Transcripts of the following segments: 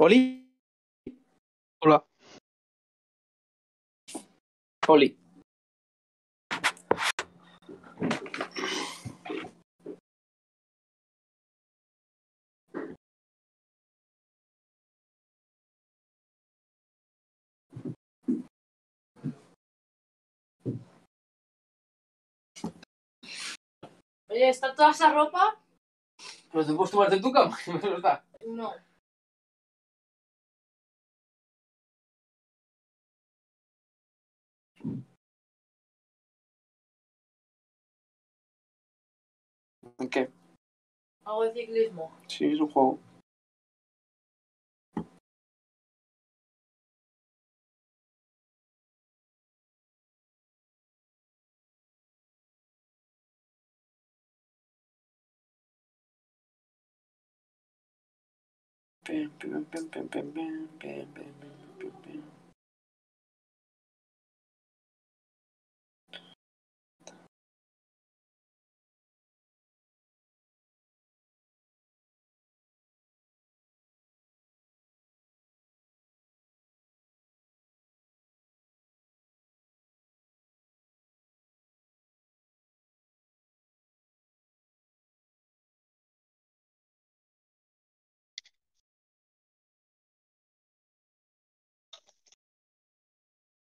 Oli. Hola. Oli. Oye, ¿está toda esa ropa? ¿Pero te puedes tomarte en tu cama? ¿No está? No. qué? Ah, Hago de ciclismo. Sí, es un juego.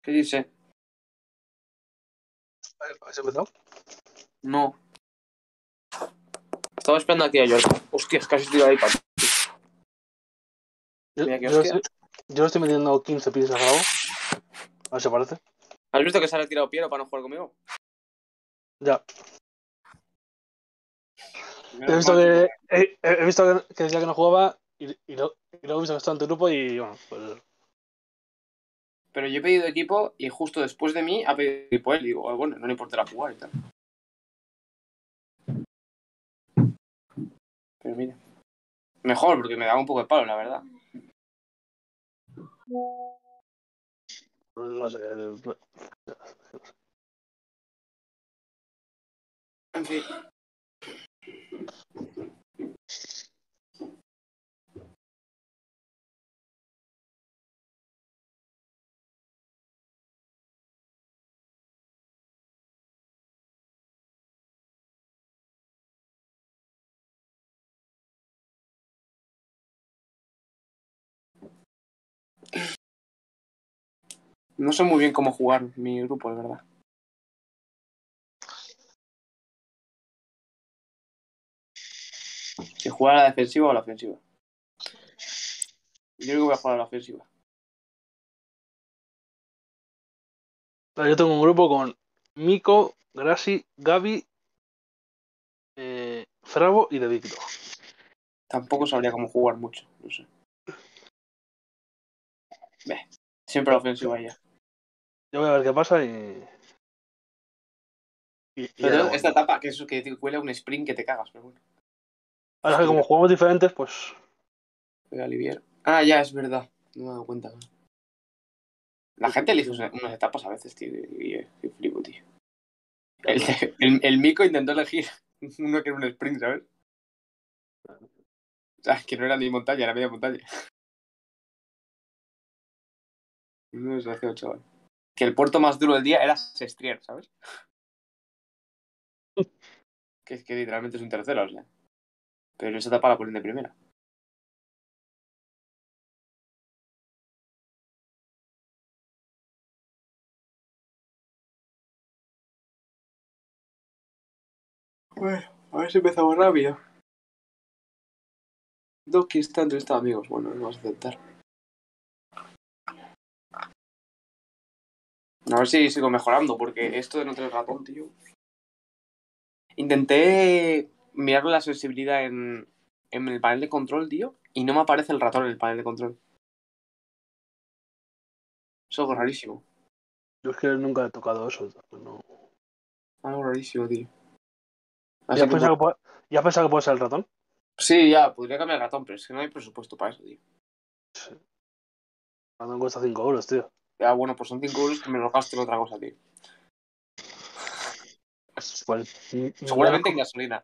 ¿Qué dice? ¿Has empezado? No. Estaba esperando aquí a George. Hostias, casi tiro el iPad. Yo, Mira que yo, hostia. estoy, yo le estoy metiendo 15 pies a Bravo. A ver si parece. ¿Has visto que se ha retirado Piero para no jugar conmigo? Ya. He visto que, he, he visto que, que decía que no jugaba y, y, lo- y luego he visto que estaba en tu grupo y bueno, pues Pero yo he pedido equipo y justo después de mí ha pedido equipo él. Digo, "Ah, bueno, no le importará jugar y tal. Pero mira. Mejor, porque me daba un poco de palo, la verdad. no sé. el- En fin. No sé muy bien cómo jugar mi grupo, de verdad. Si jugar a la defensiva o a la ofensiva. Yo creo que voy a jugar a la ofensiva. Yo tengo un grupo con Miko, Grassi, Gaby, eh, Fravo y De Victo. Tampoco sabría cómo jugar mucho, no sé. Ve, siempre la ofensiva ya. Yo voy a ver qué pasa y. y, y Pero esta etapa, que es que te huele a un sprint que te cagas, pero bueno. Ahora que como jugamos diferentes, pues. Voy a aliviar. Ah, ya, es verdad. No me he dado cuenta. La gente elige unas unas etapas a veces, tío. Y, flipo, tío. El, el, el Mico intentó elegir uno que era un sprint, ¿sabes? O sea, que no era ni montaña, era media montaña. No desgraciado, chaval. Que el puerto más duro del día era Sestrier, ¿sabes? Que es que literalmente es un tercero, o sea. Pero esa etapa la ponen de primera. Bueno, a ver si empezamos rápido. Doki está entrevista de amigos. Bueno, no vamos a aceptar. A ver si sigo mejorando, porque esto de no tener ratón, tío. Intenté mirar la sensibilidad en, en el panel de control, tío, y no me aparece el ratón en el panel de control. Es algo rarísimo. Yo es que nunca he tocado eso. No. Algo rarísimo, tío. Así ¿Ya has pensado que ya pensado que puede ser el ratón? Sí, ya, podría cambiar el ratón, pero es que no hay presupuesto para eso, tío. El ratón cuesta 5 euros, tío ah, bueno, pues son 5 euros que me los gasto en otra cosa, tío. Pues, mm, mm, Seguramente en gasolina.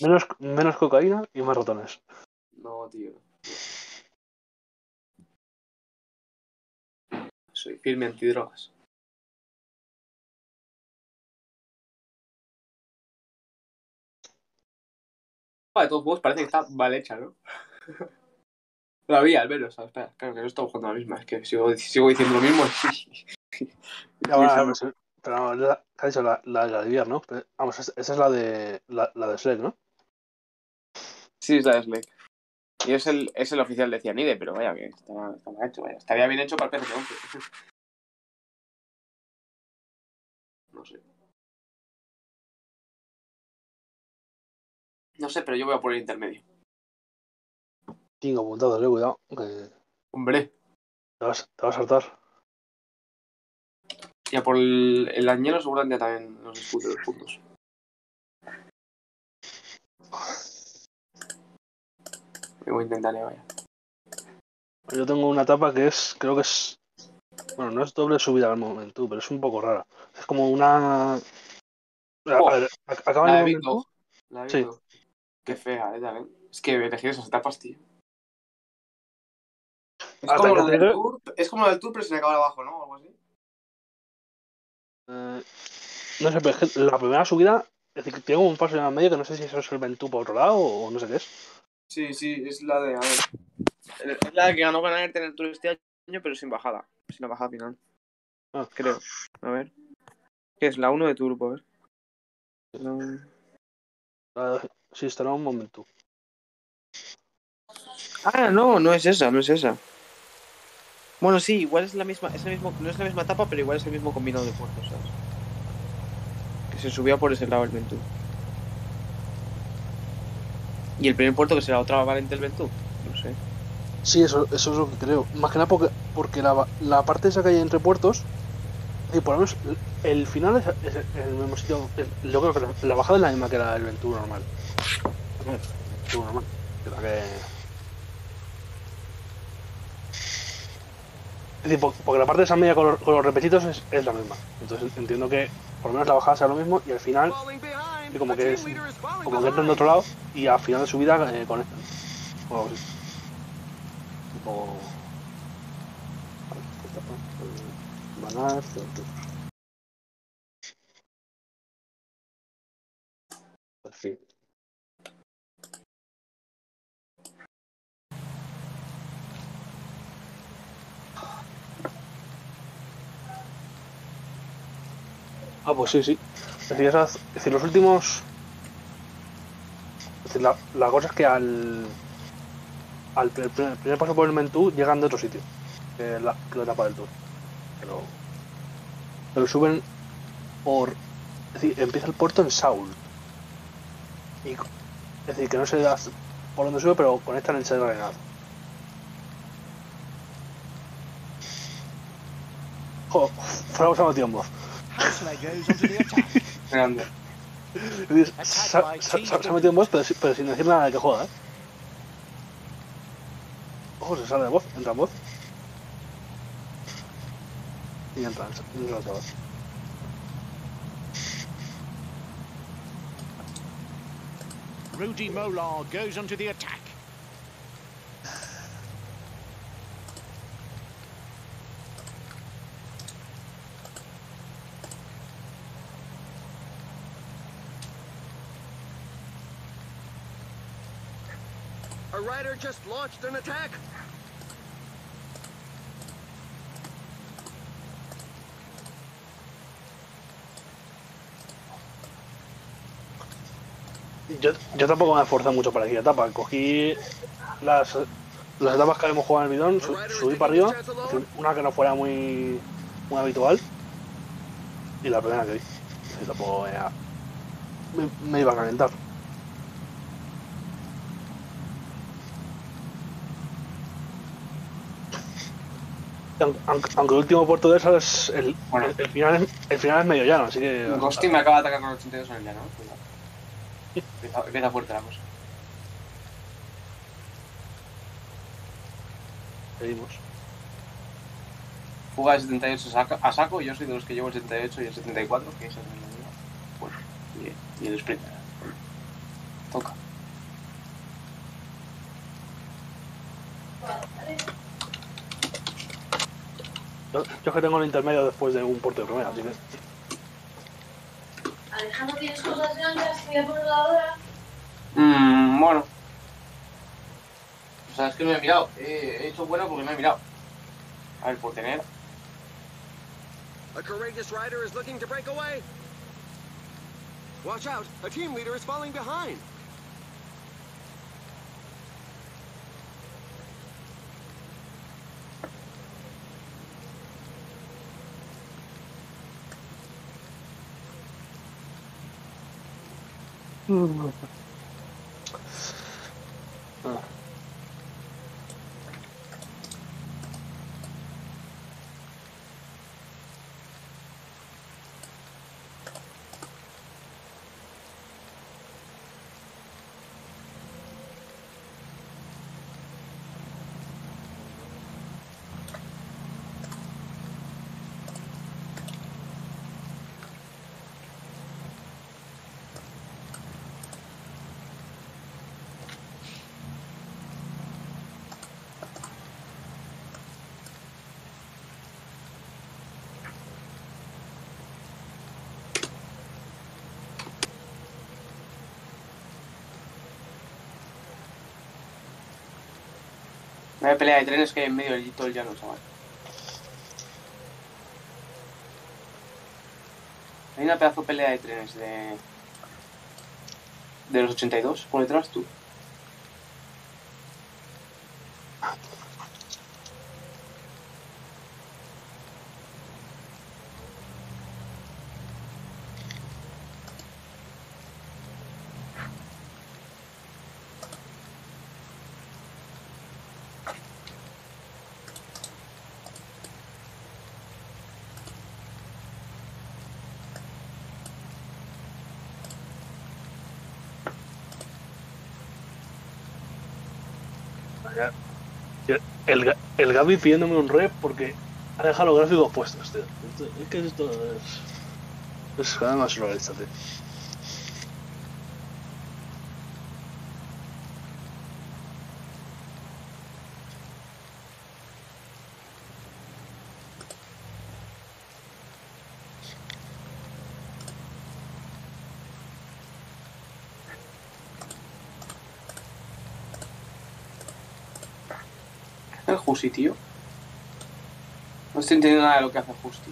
Menos, menos cocaína y más ratones. No, tío. Soy firme antidrogas. De todos modos, parece que está mal hecha, ¿no? La vi al menos, ¿sabes? Espera, claro que no estamos jugando a la misma, es que sigo, sigo diciendo lo mismo. Ya, bueno, pero, vamos, la, ¿qué ha dicho la, la, la de Vier, ¿no? Pero, vamos, esa es la de la, la de Shrek, ¿no? Sí, es la de Slake. Y es el, es el oficial de Cianide, pero vaya que está, está mal hecho, vaya. Estaría bien hecho para el PC-11. No sé. No sé, pero yo voy a por el intermedio. Cinco apuntados, eh, cuidado, que Hombre, te vas, te vas a saltar. y a por el, el añelo seguramente también nos dispute los puntos. Yo voy a intentarle, vaya. Yo tengo una etapa que es, creo que es, bueno, no es doble subida al momento, pero es un poco rara. Es como una... A Oh, ver, acaba La de momento, La de Sí. Big Dog. Qué fea, eh, también. Es que elegir esas etapas, tío. Es como, lo del tour, es como lo del tour, pero sin acabar abajo, ¿no? O algo así. eh, no sé, pero es que la primera subida, es decir, como un paso en el medio que no sé si eso es el Ventú por otro lado o no sé qué es. Sí, sí, es la de. A ver. Es la que ganó ganar en el tour este año, pero sin bajada. Sin la bajada final. Ah. Creo. A ver. ¿Qué es? La 1 de tu grupo, a ver. La- La- Sí, estará un momento. Ah, no, no es esa, no es esa. Bueno, sí, igual es la misma, es el mismo, no es la misma etapa, pero igual es el mismo combinado de puertos, ¿sabes? Que se subía por ese lado el Ventú. Y el primer puerto que será otra variante del Ventú, no sé. Sí, eso, eso es lo que creo. Más que nada porque, porque la, la parte esa que hay entre puertos, y por lo menos el, final es, el mismo sitio. Yo creo que la, la bajada es la misma que la del Ventú normal. El Ventú normal. que la que... Es decir, po- porque la parte de esa media con los, con repetitos es, es la misma. Entonces entiendo que por lo menos la bajada sea lo mismo y al final Y como que es- como que entran de otro lado y al final de subida eh, conectan. O algo así. Tipo. Vale, esta parte, Banar, centro. Perfil. Ah, pues sí, sí. Es decir, los últimos. Es decir, la, cosa es que al. Al pri- pri- primer paso por el Mentú llegan de otro sitio. Que la, que la etapa del tour. Pero. Pero suben por. Es decir, empieza el puerto en Saul. Y, es decir, que no sé por dónde sube, pero conectan en Serenad. Jo, Frau se ha metido en voz. Grande. Se ha- se- ha metido en voz, pero, si- pero sin decir nada de que joda, ¿eh? Ojo, se sale de voz, entra en voz. Y entra, entra otra vez. Rudy Molar goes onto the attack. A rider just launched an attack. Yo, yo tampoco me he esforzado mucho para aquella etapa. Cogí las, las etapas que habíamos jugado en el bidón, su- subí para arriba, una que no fuera muy, muy habitual, y la primera que vi. Tampoco era- me, me iba a calentar. Aunque, aunque- el último puerto de esas, el, Bueno. el, el final es, el final es medio llano, así que. Ghosty me acaba de atacar con 82 en el llano. Cuidado. Empieza, empieza fuerte la cosa. Seguimos. Fuga de 78 a saco, a saco, yo soy de los que llevo el 78 y el 74, que es mi medida. Bueno, y, y el sprint. Toca. Yo, yo es que tengo el intermedio después de un portero primero, así que. Alejandro, ¿tienes cosas blancas que voy a poner ahora? Mm, bueno. O sea, es que no me he mirado. He he hecho bueno porque no he mirado. A ver, por tener. A courageous rider is looking to break away. Watch out, a team leader is falling behind. Спасибо, Владимир. Una pelea de trenes que hay en medio del todo el llano, chaval. Hay una pedazo de pelea de trenes de. de los 82 por detrás, tú. El, el Gaby pidiéndome un rep porque ha dejado los gráficos puestos, tío. Es que esto es. Es cada vez más surrealista, tío. No estoy entendiendo nada de lo que hace Justi.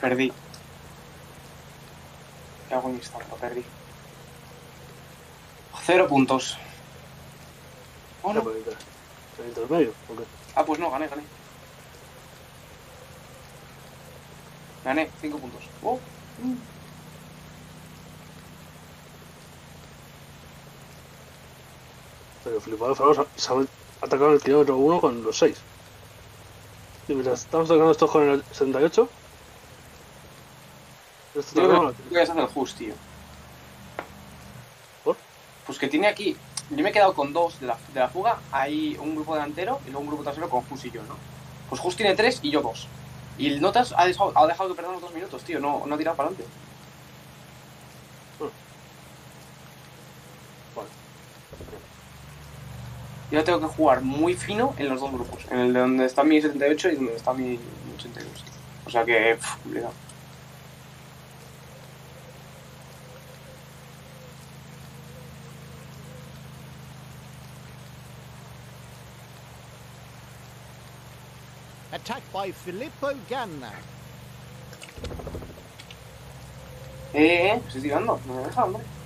Perdí. ¿Qué hago en mi estampa? Perdí. Cero puntos. Oh, no. El intermedio, ¿o qué? Ah, pues no, gané, gané. Gané, cinco puntos. Oh. Pero flipado, Faraos se han atacado el kilómetro 1 con los 6. Y mientras estamos atacando estos con el 78. Yo creo que a hacer el Just, tío. ¿Por? Pues que tiene aquí. Yo me he quedado con dos de la, de la fuga. Hay un grupo delantero y luego un grupo trasero con Just y yo, ¿no? Pues Just tiene tres y yo dos. Y el Notas ha dejado, ha dejado de perder los dos minutos, tío. No, no ha tirado para adelante. Vale. Yo tengo que jugar muy fino en los dos grupos. En el de donde está mi 78 y donde está mi 82. O sea que, pff, complicado. by Filippo Ganna. Eh, eh, eh, estoy tirando, no me deja, hombre.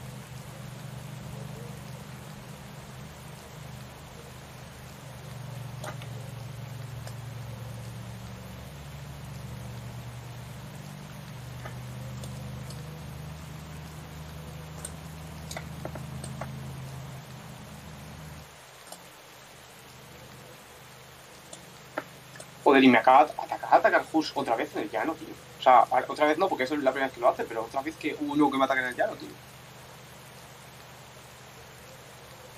Joder, y me acaba de atacar, atacar Hus otra vez en el llano, tío. O sea, otra vez no, porque eso es la primera vez que lo hace, pero otra vez que uno que me ataca en el llano, tío.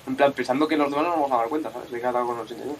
En plan, pensando que los demás no nos vamos a dar cuenta, ¿sabes? De que ha atacado con el 82.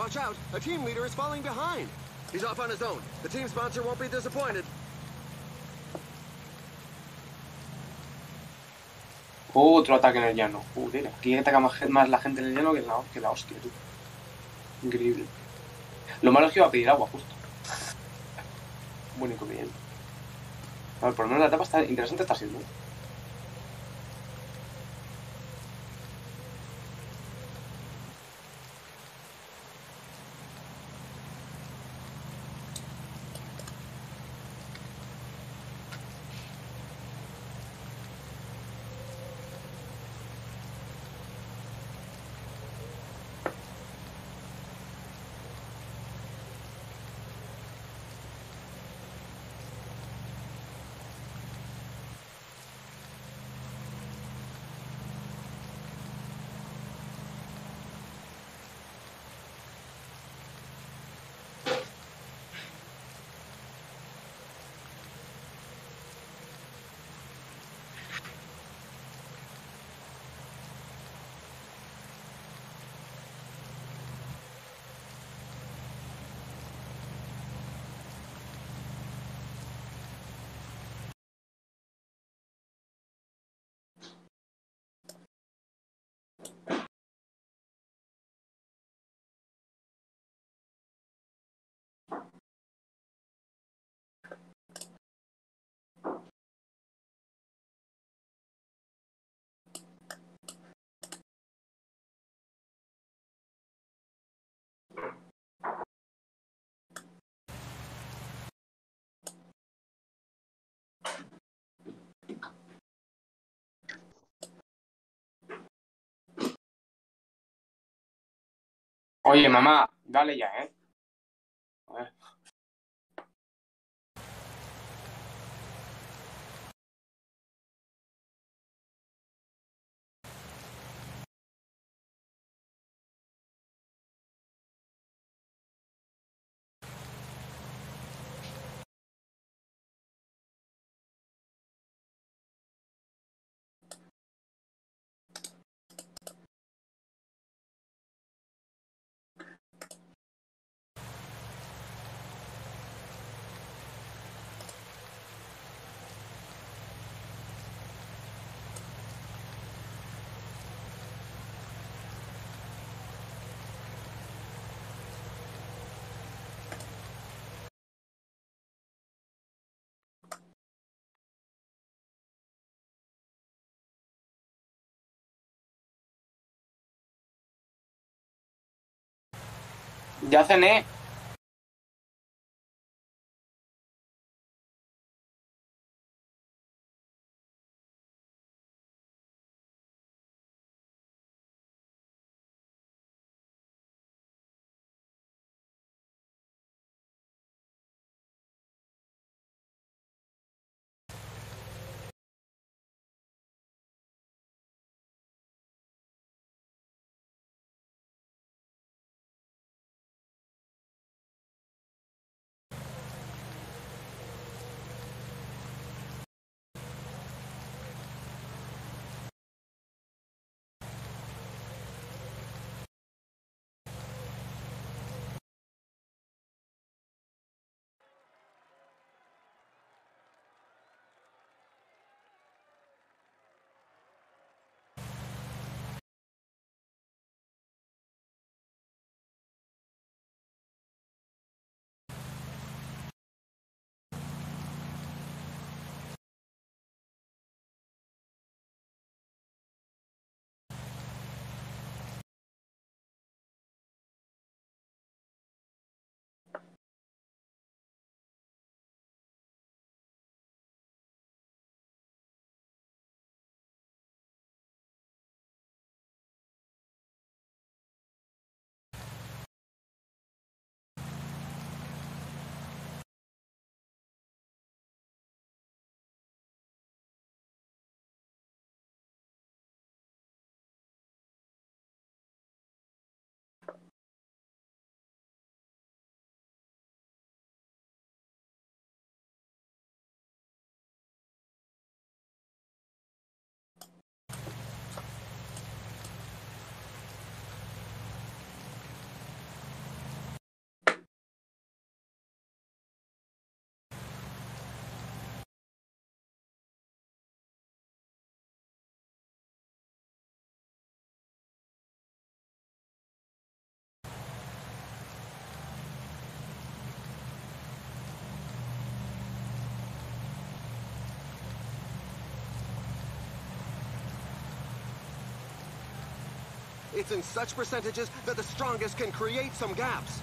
Watch out! A team leader is falling behind. He's off on his own. The team sponsor won't be disappointed. Otro ataque en el llano. Joder, aquí ataca más, más la gente en el llano que la, que la hostia, tú. Increíble. Lo malo es que iba a pedir agua, justo. Buen inconveniente. A ver, por lo menos la etapa está interesante está siendo. Oye, mamá, dale ya, ¿eh? Ya cené. It's in such percentages that the strongest can create some gaps.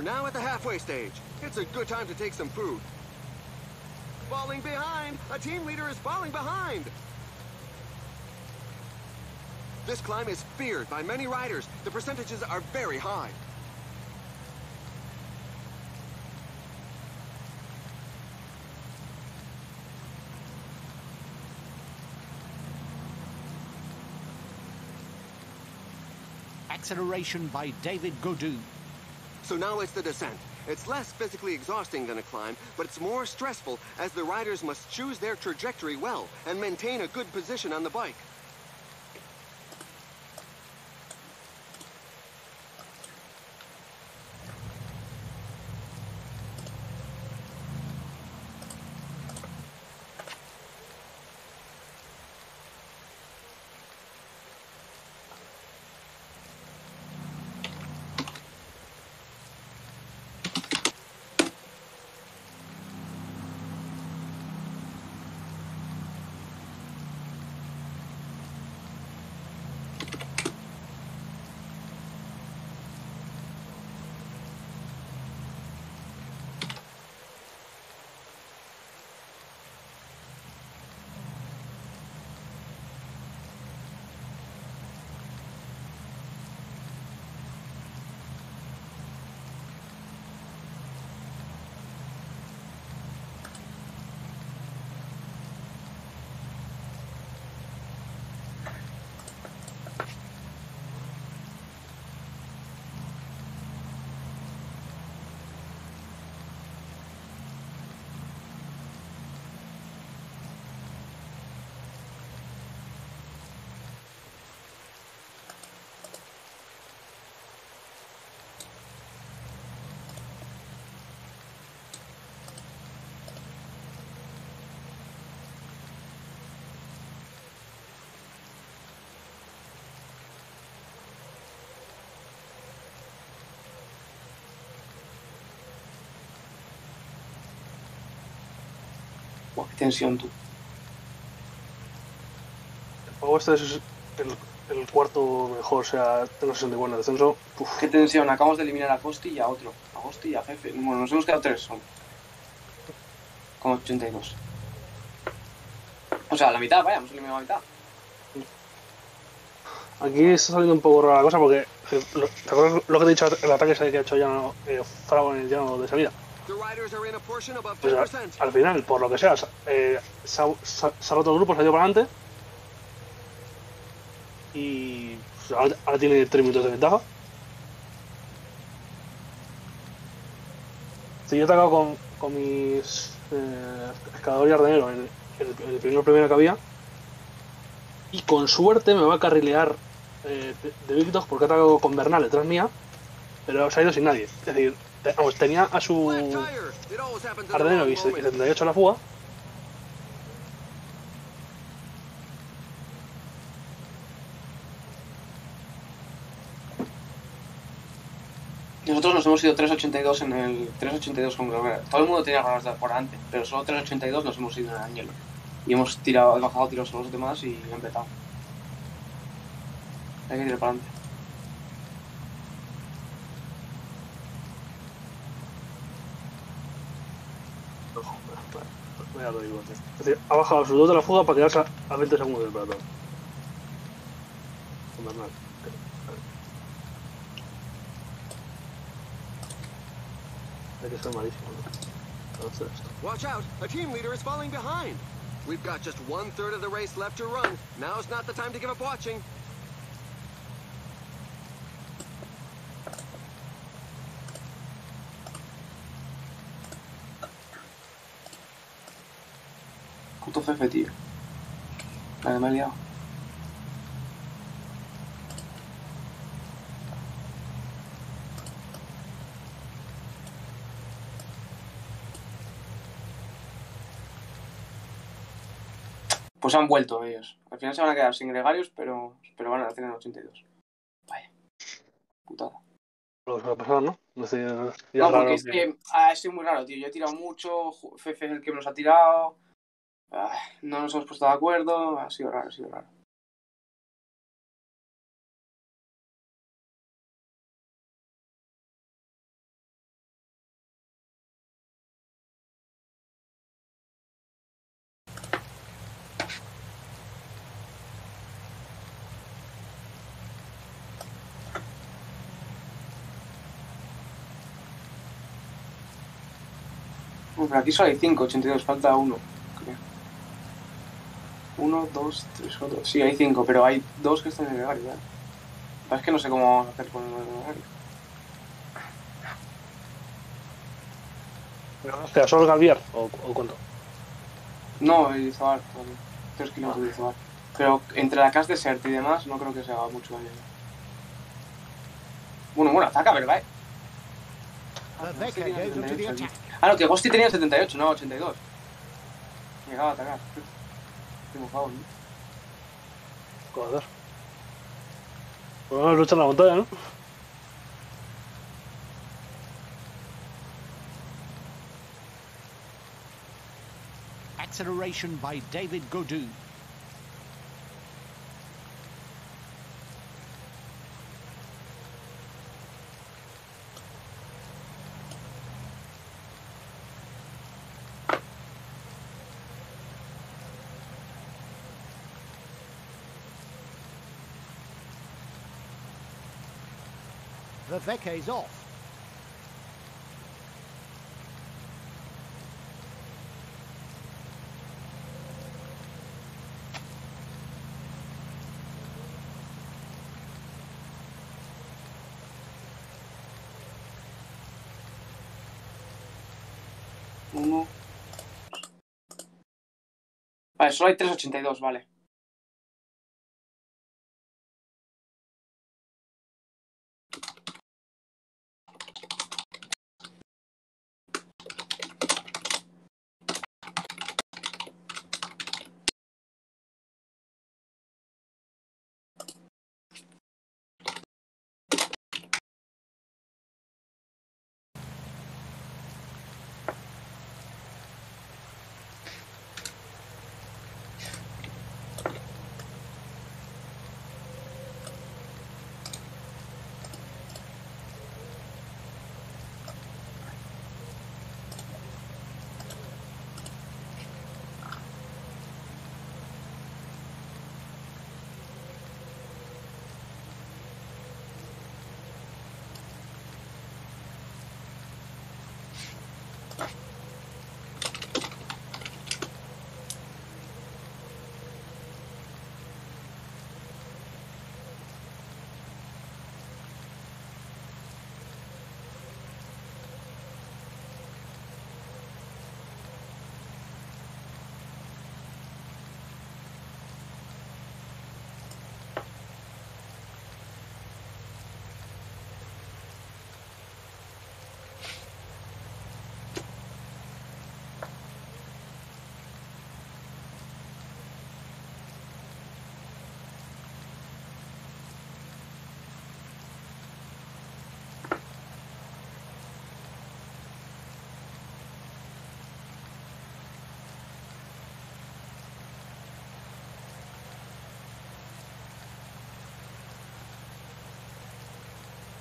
We're now at the halfway stage. It's a good time to take some food. Falling behind! A team leader is falling behind! This climb is feared by many riders. The percentages are very high. Acceleration by David Godou. So now it's the descent. It's less physically exhausting than a climb, but it's more stressful as the riders must choose their trajectory well and maintain a good position on the bike. Buah, qué tensión tú. El juego este es el, el cuarto mejor, o sea, tengo 61 en descenso. Uf, Qué tensión. Acabamos de eliminar a Costi y a otro. A Costi y a Jefe. Bueno, nos hemos quedado tres. Son. Con 82. O sea, la mitad, vaya, hemos eliminado la mitad. Aquí está saliendo un poco rara la cosa porque, eh, ¿te acuerdas lo que te he dicho, el ataque que ha hecho Llano, eh, Frago en el llano de salida? Pues al, 10%. al final, por lo que sea, se- eh, se, ha, se ha- se ha roto el grupo, se ha ido para adelante. Y pues, ahora, ahora tiene 3 minutos de ventaja. Si yo he atacado con, con mis eh, escalador y ardenero en, el, el primer primero que había. Y con suerte me va a carrilear eh, de, de porque ha atacado con Bernal detrás mía, pero se ha ido sin nadie. Es decir, tenía a su wrong y moment. 78 a la fuga. Nosotros nos hemos ido 3.82 en el 3.82 con Grover. Todo el mundo tenía ganas de por antes, pero solo 3.82 nos hemos ido en el Angelo. Y hemos tirado, bajado tiros a los demás y empezado. Hay que tirar para adelante. Es decir, ha bajado de la fuga para quedarse a, a 20 segundos del Hay que ser malísimo, ¿no? Watch out, a team leader is falling behind. We've got just one third of the race left to run. Now's not the time to give up watching. Puto Fefe, tío. La que me he liado. Pues han vuelto ellos. Al final se van a quedar sin gregarios, pero, pero van a tener 82. Vaya. Putada. Lo que va a pasar, ¿no? No, es raro porque es que ha sido muy raro, tío. Yo he tirado mucho, Fefe es el que nos ha tirado. No nos hemos puesto de acuerdo. Ha sido raro, ha sido raro. Pero aquí solo hay 5, 82, falta uno. Uno, dos, tres, cuatro. Sí, hay 5, pero hay dos que están en el gregario, ¿eh? Es que no sé cómo vamos a hacer con el gregario. ¿Te solo Galviar o, o cuánto? No, el Izobar, todavía. 3 kilómetros de Izobar. Pero entre la Cas Desert y demás, no creo que se haga mucho daño. Bueno, bueno, ataca, ¿verdad? Ah, no, que Gosti tenía 78, no 82. Llegaba a atacar. Qué mojado, ¿no? Joder. Pues vamos a luchar en la montaña, ¿no? Acceleration by David Godou. Is off. Uno. Vale, solo hay 382, vale.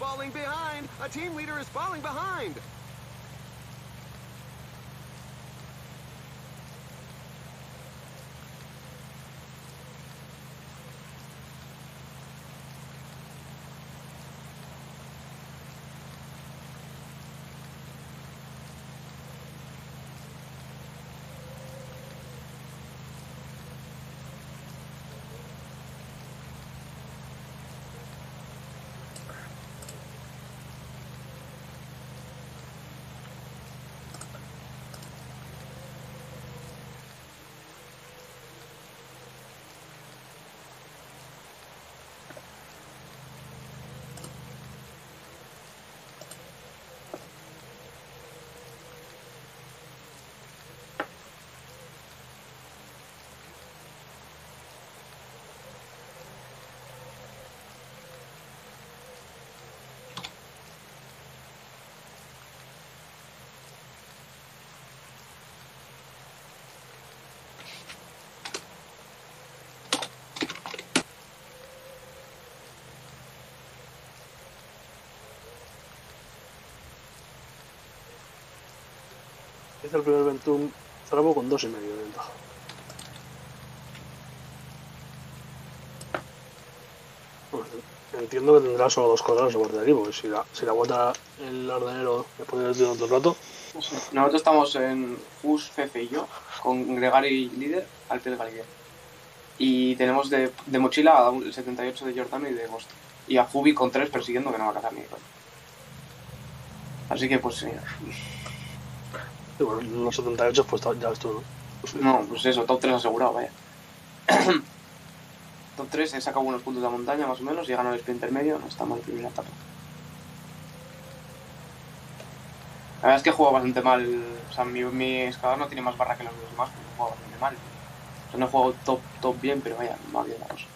Falling behind. A team leader is falling behind. Hice el primer Ventum Zarabo con dos y medio de ventaja. Bueno, entiendo que tendrá solo dos corredores aparte de aquí, porque si la, si la vuelta el ordenero después de otro rato, Nosotros estamos en Fus, Fefe y yo, con Gregari líder, al pie de. Y tenemos de, de mochila a el 78 de Giordano y de Ghost. Y a Fubi con 3 persiguiendo que no va a cazar ni. Así que pues sí. Sí, bueno, los 78 pues ya ves tú, ¿no? Pues, No, pues eso, top 3 asegurado, vaya. top 3, he sacado unos puntos de la montaña más o menos y he ganado el sprint intermedio, no está mal primera etapa. La verdad es que he jugado bastante mal, o sea, mi, mi escalador no tiene más barra que los demás, porque he jugado bastante mal. O sea, no he jugado top, top bien, pero vaya, no ha habido la cosa.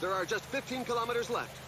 There are just 15 kilometers left.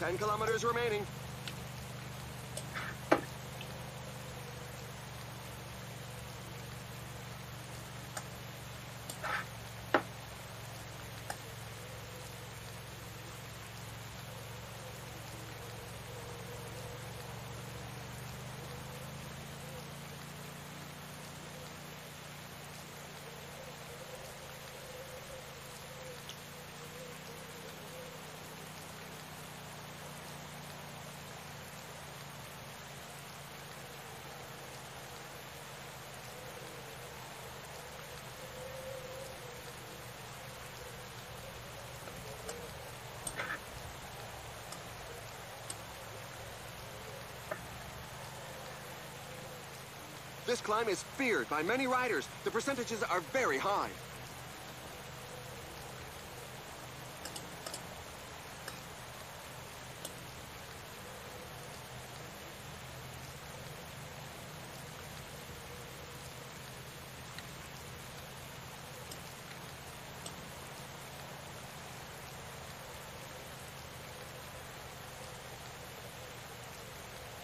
Ten kilometers remaining. This climb is feared by many riders. The percentages are very high.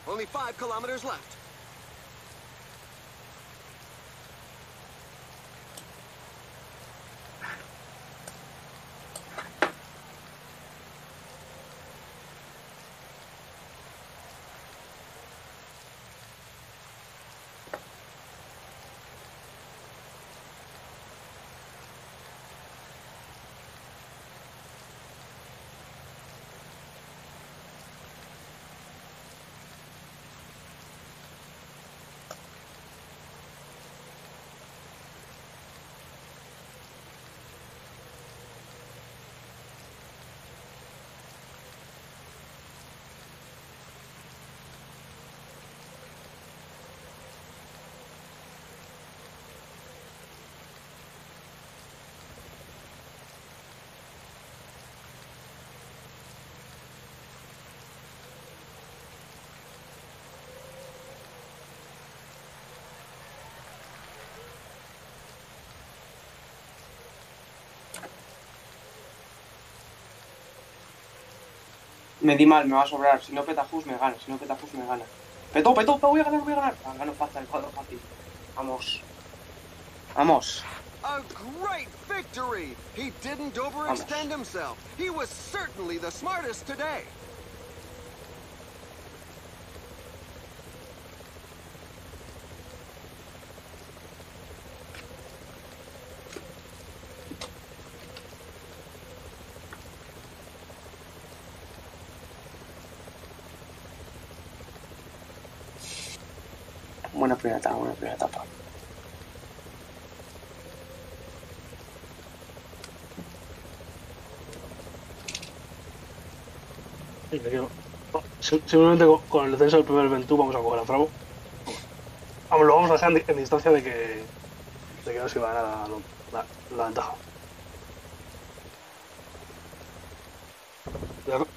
Only five kilometers left. Me di mal, me va a sobrar. Si no Petajus me gana, si no Petajus me gana. Petó, petó, voy a ganar, voy a ganar. Ah, gano fácil, cuadro fácil. Vamos. Vamos. A great victory! He didn't overextend himself. He was certainly the smartest today. Primera etapa, buena primera etapa. Sí, yo- si- Simplemente con, el descenso del primer Ventú vamos a coger a Fravo. Vamos, lo vamos a dejar en, distancia de que, de que no se iba a ganar la, la, la ventaja.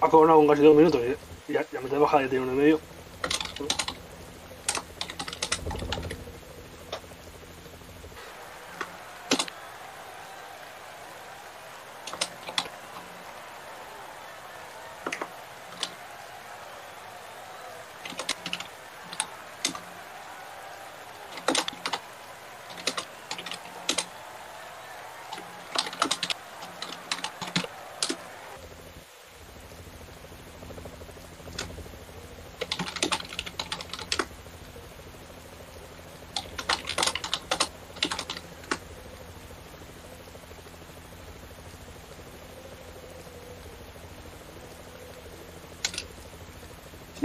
Ha coronado con casi dos minutos y ya, ya me te baja de tiene uno y medio.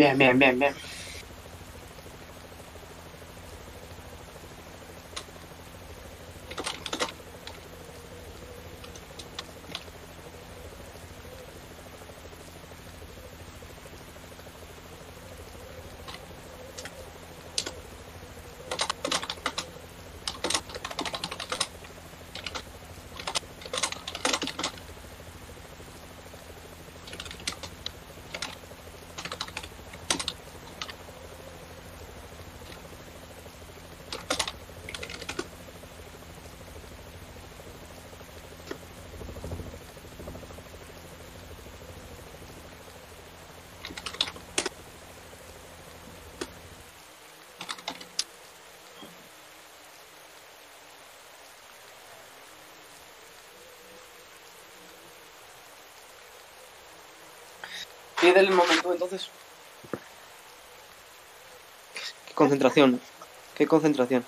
Bien, bien, bien, bien. Pide el momento entonces. Qué concentración. Qué concentración.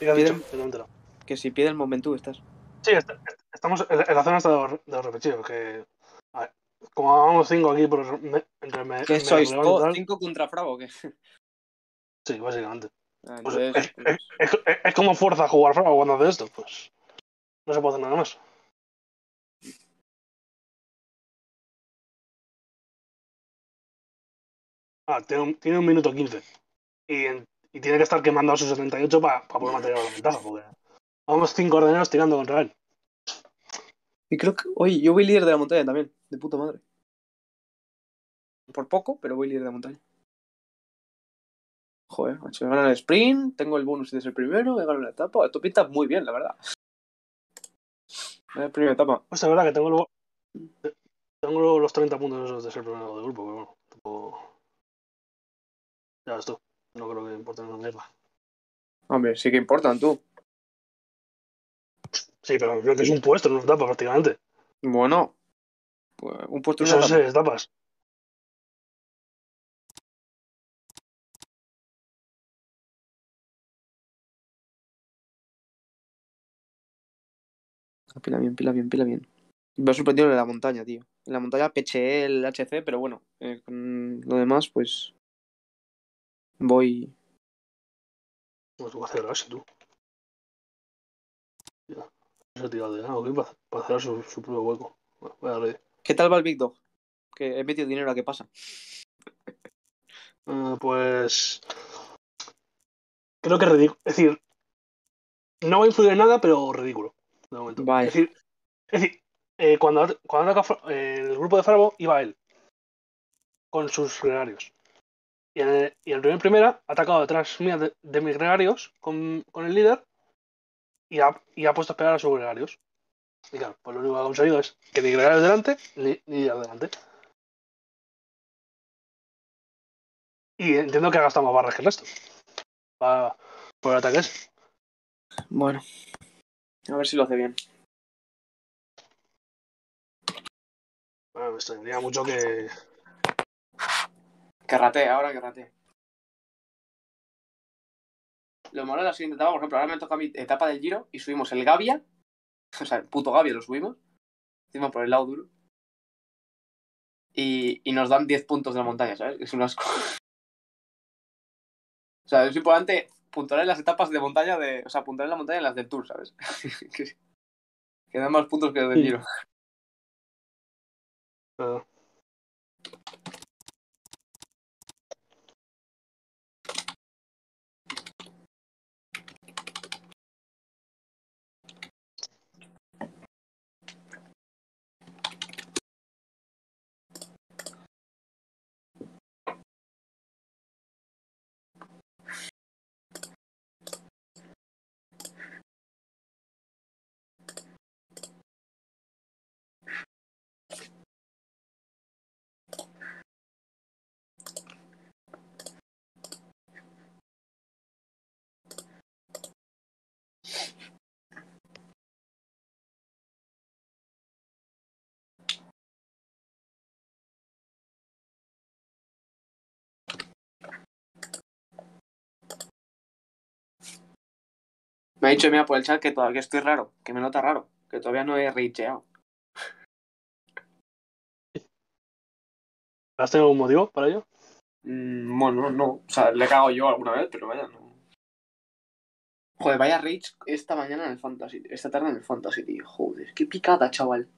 Bien. dicho. Que si pide el momento estás. Sí, est- est- estamos en la, zona de los, repetidos, que a ver, como vamos cinco aquí por me- entre me, ¿Qué me- sois? relevante y ¿Todos tal, cinco contra Fravo o qué? Sí, básicamente. Ah, Pues entonces, es, es- es- es- es como fuerza jugar Fravo cuando hace esto, pues no se puede hacer nada más. Ah, tiene un, tiene un minuto 15. Y, en- Y tiene que estar quemando a sus 78 para poder mantener la ventaja, porque vamos cinco ordeneros tirando contra él. Y creo que, oye, yo voy líder de la montaña también, de puta madre. Por poco, pero voy líder de la montaña. Joder, macho, he ganado el sprint, tengo el bonus de ser primero, he ganado la etapa. Esto pinta muy bien, la verdad. La primera etapa. Pues es verdad que tengo luego. Tengo los 30 puntos esos de ser primero de grupo, pero bueno, tampoco. Ya ves tú. No creo que importe una mierda. Hombre, sí que importan tú. Sí, pero creo que es un puesto, no una etapa prácticamente. Bueno, pues un puesto Son una etapa. seis etapas. Pila bien, pila bien, pila bien. Me ha sorprendido lo de la montaña, tío. En la montaña pecheé el HC, pero bueno, eh, con lo demás, pues. Voy. No tengo que hacer así, tú. Ya. Se ha tirado de aquí para, para hacer su, su propio hueco. Bueno, voy a darle. ¿Qué tal va el Big Dog? Que he metido dinero, ¿a qué pasa? Eh, pues. Creo que es ridículo. Es decir, no va a influir en nada, pero ridículo. De momento. Vale. Es decir, es decir eh, cuando, cuando eh, el grupo de Fravo, iba él. Con sus gregarios. Y el, y en primer primera, ha atacado detrás mía de, de mis gregarios con, con el líder. Y ha, y ha puesto a esperar a sus gregarios. Y claro, pues lo único que ha conseguido es que ni gregarios delante, ni, ni líder delante. Y entiendo que ha gastado más barras que el resto. Para, por el ataque ese. Bueno, a ver si lo hace bien. Bueno, me extrañaría mucho que. Que ratee, ahora que ratee. Lo malo de la siguiente etapa, por ejemplo, ahora me toca mi etapa del giro y subimos el Gavia. O sea, el puto Gavia lo subimos. Encima por el lado duro. Y, y nos dan 10 puntos de la montaña, ¿sabes? Es un asco. O sea, es importante puntuar en las etapas de montaña de. O sea, puntuar en la montaña en las del Tour, ¿sabes? que, que dan más puntos que los del Sí. giro. eh, Me ha dicho mira por el chat que todavía estoy raro, que me nota raro, que todavía no he recheado. ¿Has tenido algún motivo para ello? Mm, bueno, no. O sea, le he cagado yo alguna vez, pero vaya, no. Joder, vaya rage esta mañana en el Fantasy. Esta tarde en el Fantasy, tío. Joder, qué picada, chaval.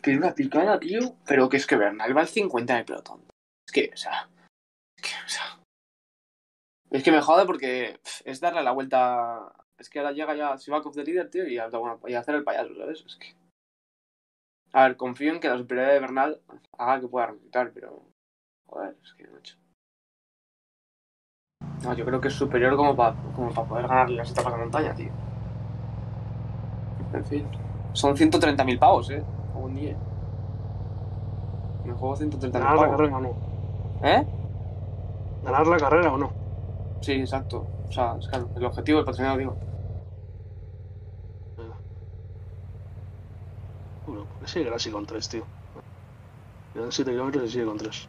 Pero una picada, tío. Pero que es que Bernal va al 50 en el pelotón. Es que, o sea. Es que me jode porque es darle la vuelta. Es que ahora llega ya Sivakov de líder, tío, y, a- bueno, y hacer el payaso, ¿sabes? Es que. A ver, confío en que la superioridad de Bernal haga que pueda resucitar, pero. Joder, es que, macho. No, yo creo que es superior como para como pa poder ganar las etapas de montaña, tío. En fin. Son 130.000 pavos, eh. Un día. Me juego 130.000 ¿Ganar la pavos. carrera o no? ¿Eh? ¿Ganar la carrera o no? Sí, exacto. O sea, es claro, el objetivo del patrocinador, digo. Bueno, porque sigue así con 3, tío. Quedan 7 kilómetros y sigue con 3.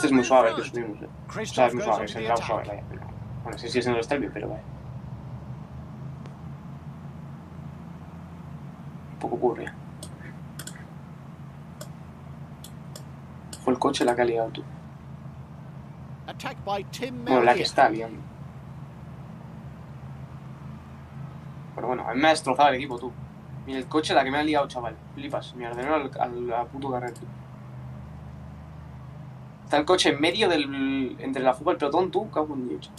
Este, es muy suave que subimos, eh. O sea, es muy suave, es el lado suave, vaya. pero- Bueno, sí sigue siendo el Stelvio, pero vaya. Un poco ocurre. Fue el coche la que ha liado tú. Bueno, la que está liando. Pero bueno, a mí me ha destrozado el equipo, tú. Mira, el coche la que me ha liado, chaval. Flipas. Me ordenó al, al, a puto carrete. Está el coche en medio del. entre la fuga y el pelotón, tú, cago en Dios.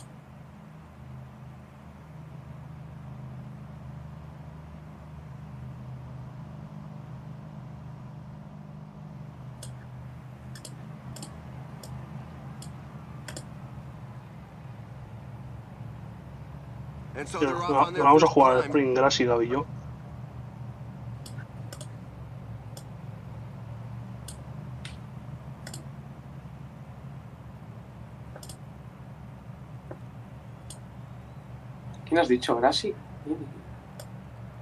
Vamos a jugar al sprint Grass y Gaby y yo. Has dicho? ¿Grassi?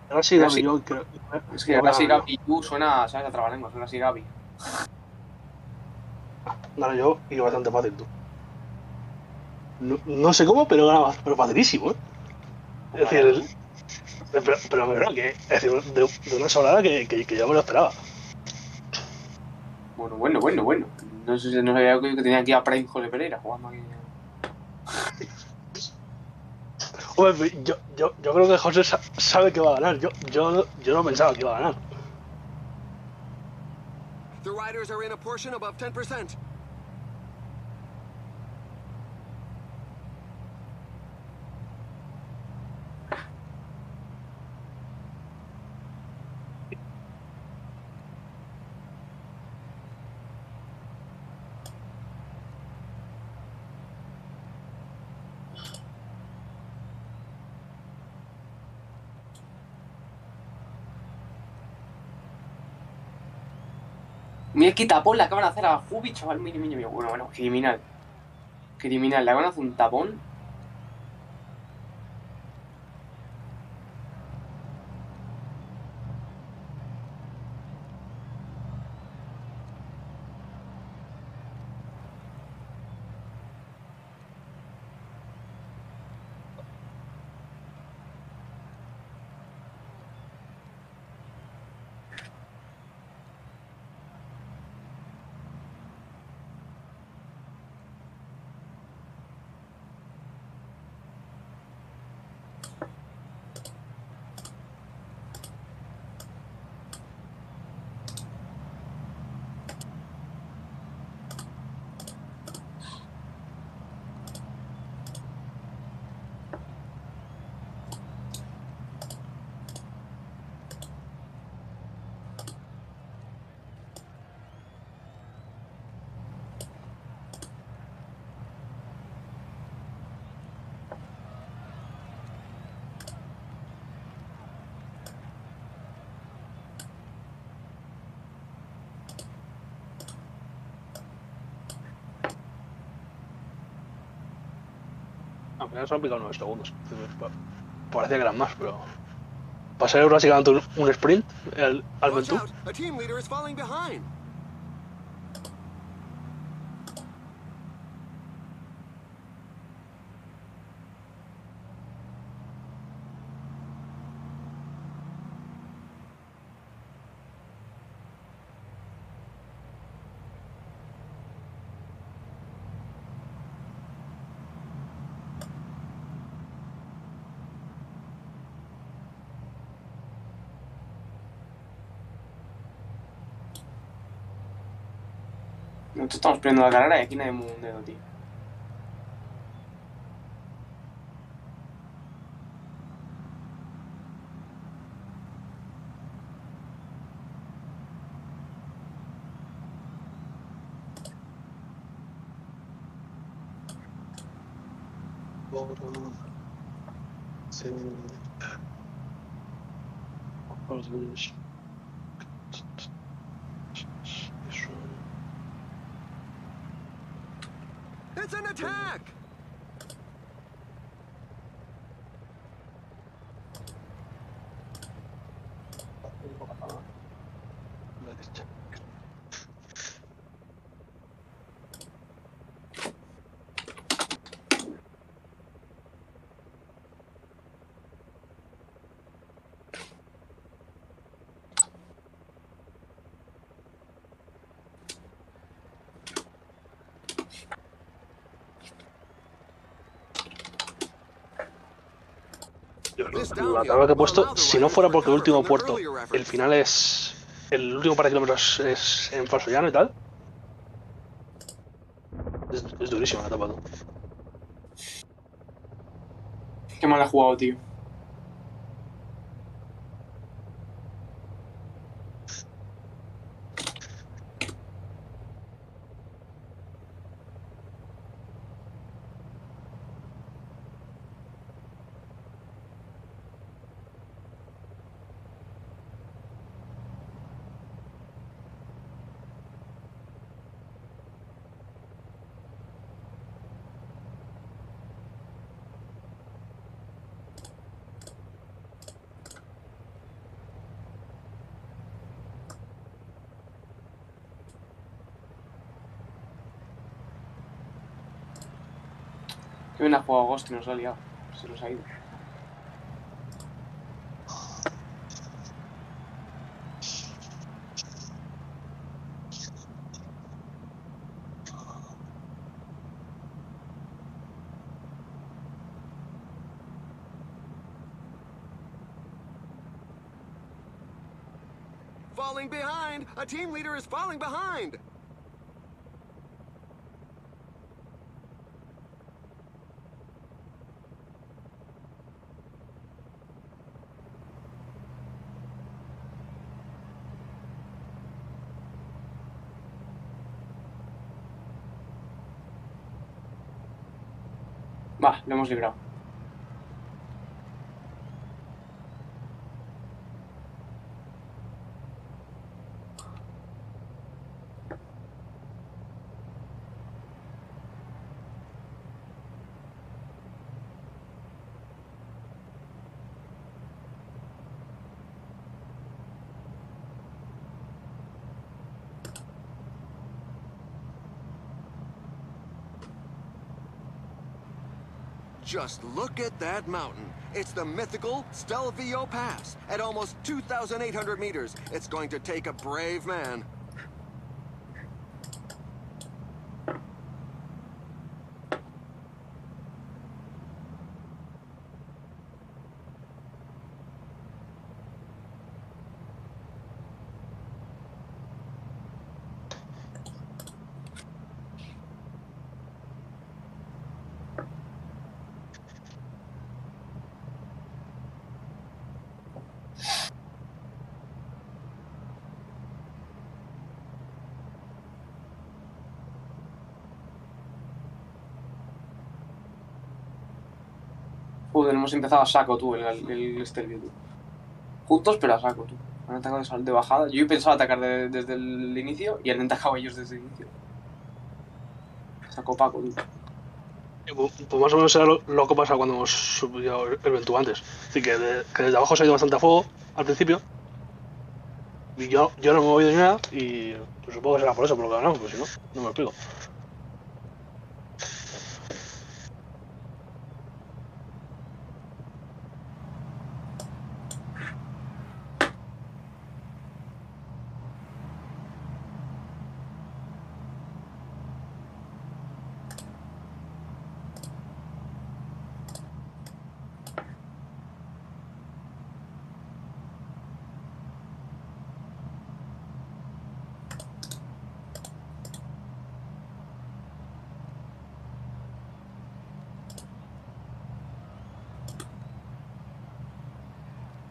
Grass y Grass Gaby yo creo. Es que Grassi, Gabi y tú suena, ¿sabes? A trabalenguas, Grassi y Gabi. Gano yo y bastante fácil tú. No, no sé cómo, pero pero facilísimo, ¿eh? Es decir, el- pero, pero me verdad que, es decir, de, de una sobrada que, que, que yo me lo esperaba. Bueno, bueno, bueno, bueno. No sé si no sabía que que tenía aquí a Prime Jole Pereira jugando aquí. Hombre, yo, yo, yo creo que José sa- sabe que va a ganar. Yo, yo, yo no pensaba que iba a ganar. The riders are in a portion above 10%. Mira qué tapón le acaban de hacer a Jubi, chaval. Mira. Bueno, bueno, criminal. Criminal, le acaban de hacer un tapón. Aunque se han picado 9 segundos. Pa- Parecía que eran más, pero. Para ser básicamente un, sprint el, al Watch Nosotros estamos perdiendo la carrera y aquí nadie mueve un dedo, tío an attack! This La tabla que he puesto, si no fuera porque el último puerto, el final es. El último par de kilómetros es en falso llano y tal. Es, es durísima la etapa, tú. Qué mal ha jugado, tío. Bien ha jugado Ghost y nos ha liado. Se ha ido. Falling behind! A team leader is falling behind! Va, lo hemos librado. Just look at that mountain. It's the mythical Stelvio Pass at almost 2,800 meters. It's going to take a brave man. Hemos empezado a saco tú, el, el Stelvio, tú. Juntos, pero a saco tú. Han atacado de, bajada. Yo pensaba atacar de- desde el inicio y han atacado ellos desde el inicio. Saco Paco, tú. Y, Pues pues más o menos era lo, que pasa cuando hemos subido el Ventú antes. Es decir, que, de- que desde abajo se ha ido bastante a fuego al principio. Y yo, yo no me he movido ni nada. Y pues supongo que será por eso, por lo que ganamos, pues si no, no me explico.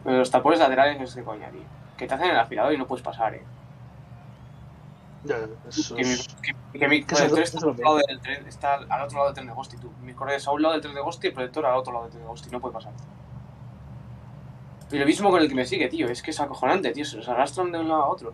Pero los tapones laterales es de coña, tío. Que te hacen el afilador y no puedes pasar, eh. Ya, eso Que mi, es- que, que mi Que es lo- proyector está, al lo otro lado del tren, está al otro lado del tren de Gosti, tú. Mi correo es a un lado del tren de Gosti y el proyector al otro lado del tren de Gosti. No puede pasar. Y lo mismo con el que me sigue, tío. Es que es acojonante, tío. Se los arrastran de un lado a otro.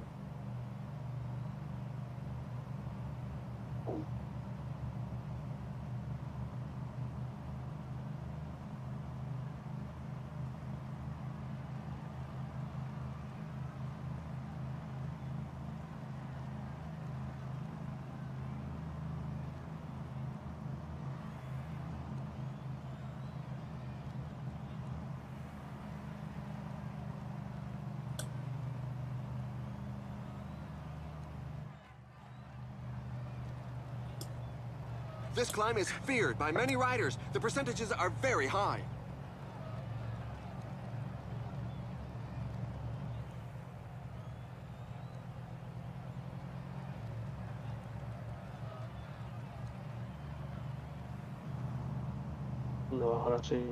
climb is feared by many riders. The percentages are very high. No, raczej...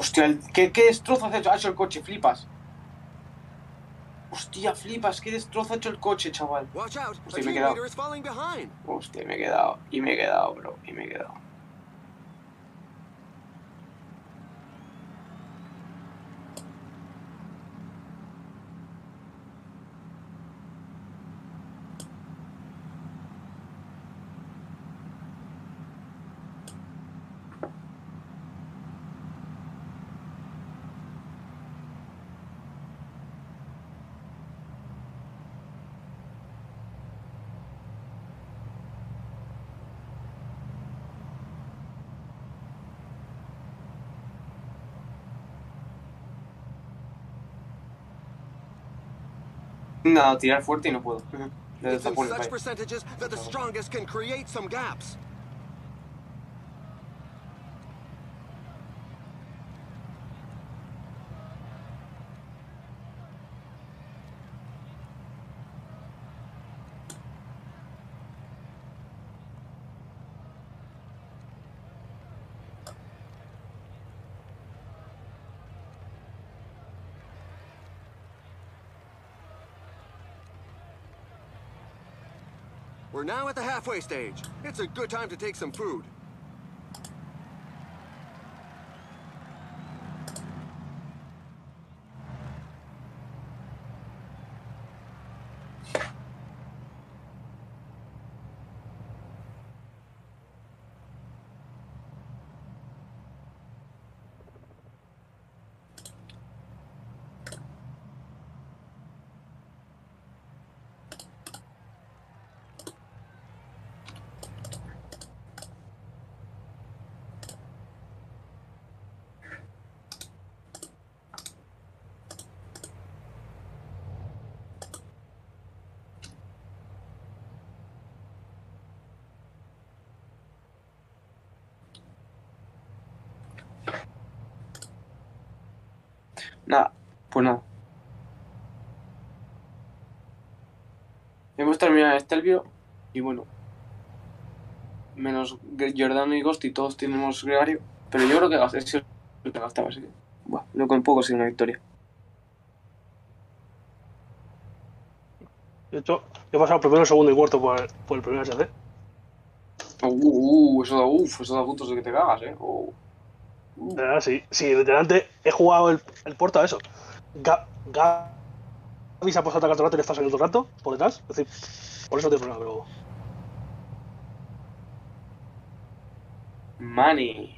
Hostia, ¿qué, qué destrozo ha hecho, ha hecho el coche? Flipas. Hostia, flipas, qué destrozo ha hecho el coche, chaval. Watch out, a Sí, me he quedado. Hostia, me he quedado. Y me he quedado, bro. Y me he quedado. Nada, tirar fuerte y no puedo. It's in tapones, such percentages that the strongest can create some gaps. Now at the halfway stage. It's a good time to take some food. Nada, pues nada. Hemos terminado el Stelvio y bueno. Menos Giordano y Ghost y todos tenemos gregario. Pero yo creo que gasté que gastaba, así que. Buah, lo con poco ha sido una victoria. De hecho, he pasado primero, segundo y cuarto por, por el primer SC. Uh, uh, eso da, uf, eso da puntos de que te cagas, eh. Uh. De verdad, sí, sí, literalmente he jugado el, el puerto a eso. Ga- Gaby se ha puesto a atacar todo el rato y le está saliendo todo el rato por detrás. Es decir, por eso no tiene problema, pero. Money.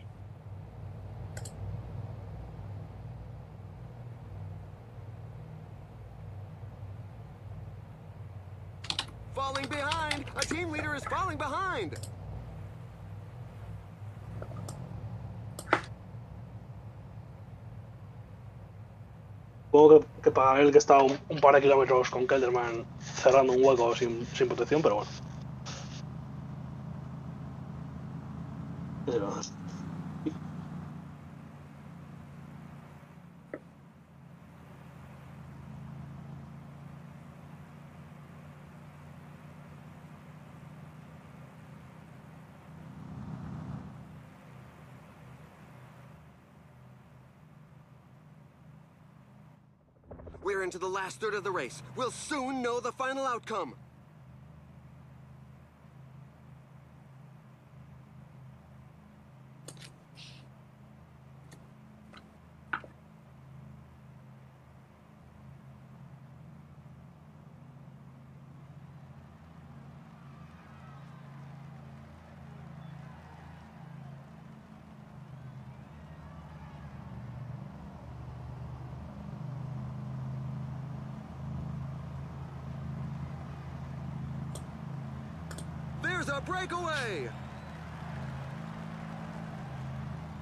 Falling behind! A team leader is falling behind! Supongo que, que para él que está un, par de kilómetros con Kelderman cerrando un hueco sin, sin protección, pero bueno. Into the last third of the race. We'll soon know the final outcome.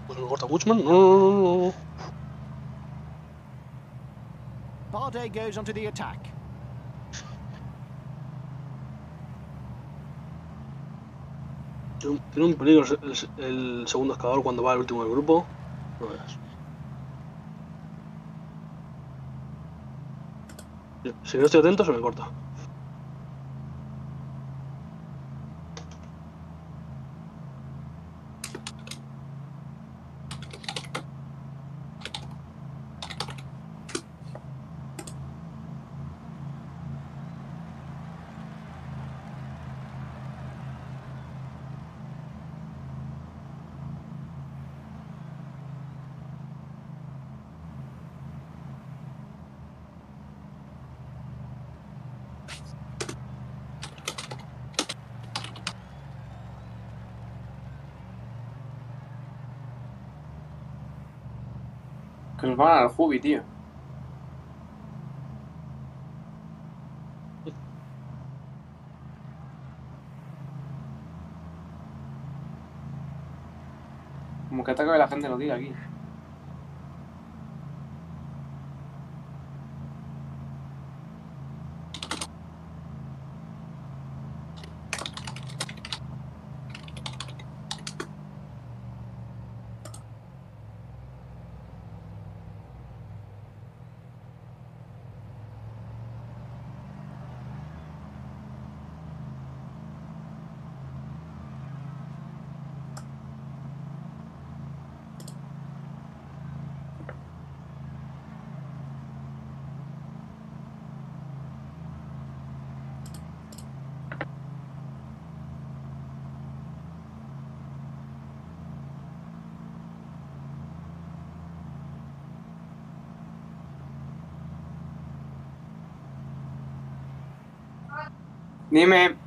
Pues me corta Buchman. No, no, no, no. Bardet goes onto the attack. Tiene un- peligro el, el- el segundo escalador cuando va el último del grupo. No veas. Si no estoy atento, se me corta. Jubi, tío. Como que ataca que la gente lo diga aquí. Nime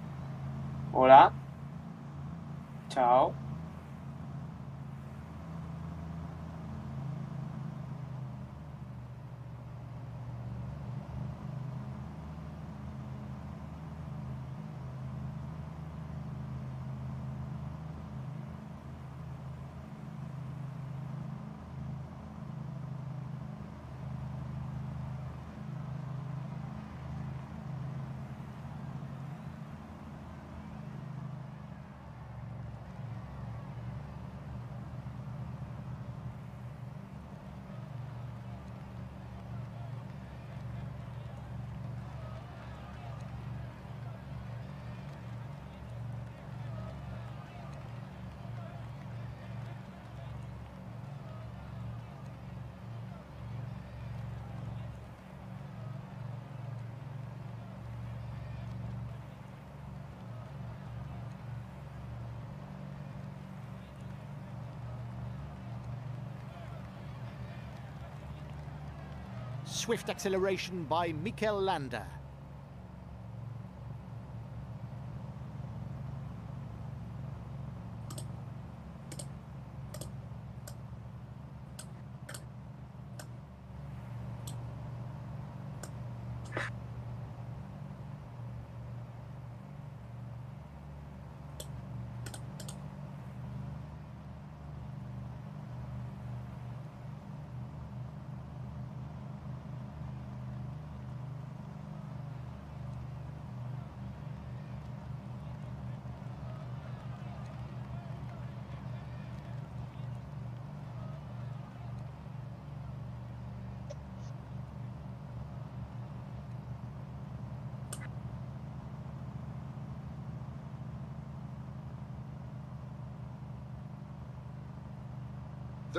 Swift acceleration by Mikel Landa.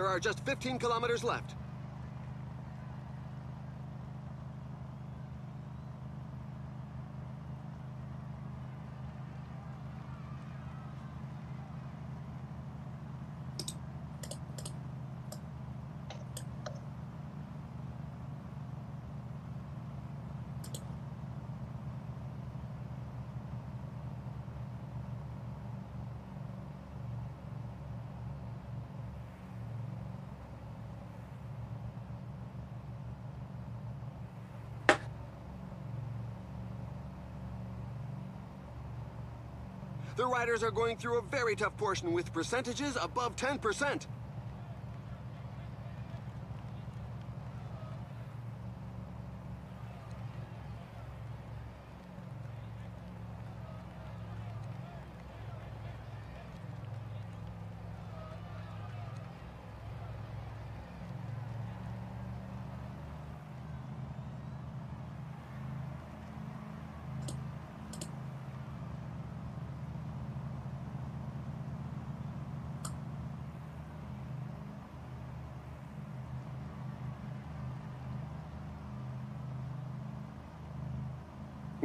There are just 15 kilometers left. The riders are going through a very tough portion with percentages above 10%.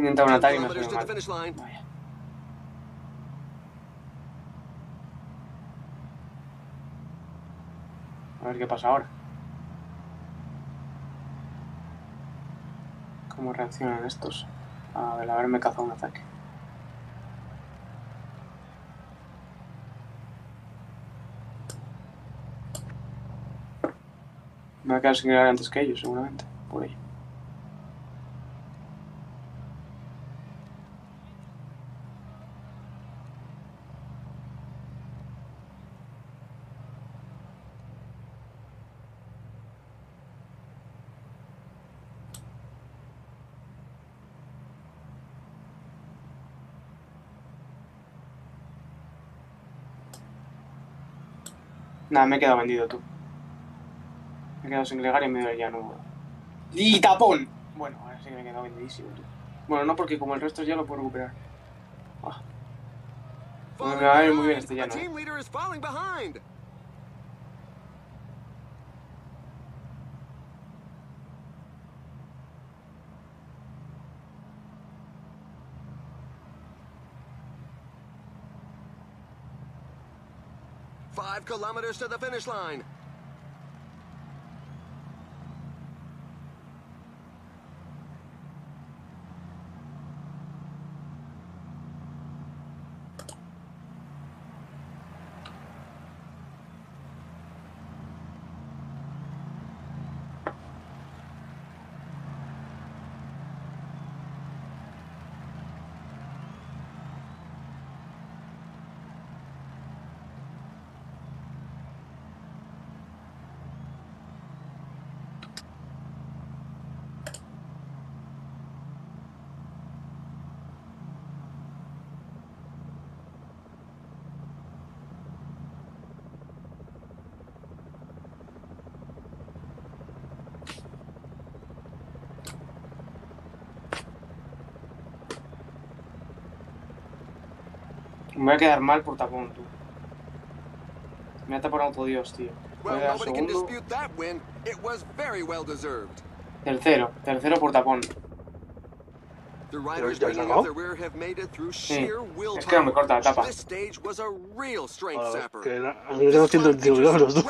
Intenta un 10 ataque y me to the mal. Vaya. A ver qué pasa ahora. ¿Cómo reaccionan estos? A ver, haberme cazado un ataque. Me voy a quedar sin antes que ellos, seguramente. Por ello. Nada, me he quedado vendido tú. Me he quedado sin legar y en medio del llano. ¡Y tapón! Bueno, ahora sí que me he quedado vendidísimo tú. Bueno, no, porque como el resto ya lo puedo recuperar. Ah, me va a ir muy bien este llano, eh. Kilometers to the finish line. Me voy a quedar mal por tapón, tú. Me ha tapado autodios, tío. Voy a Well, quedar nobody can segundo. dispute that win. It was very well deserved. Tercero, tercero por tapón. The riders ya through sheer Es que no me corta la tapa. This stage was a real strength Ahora, zapper. que 125 features kilómetros, some tú.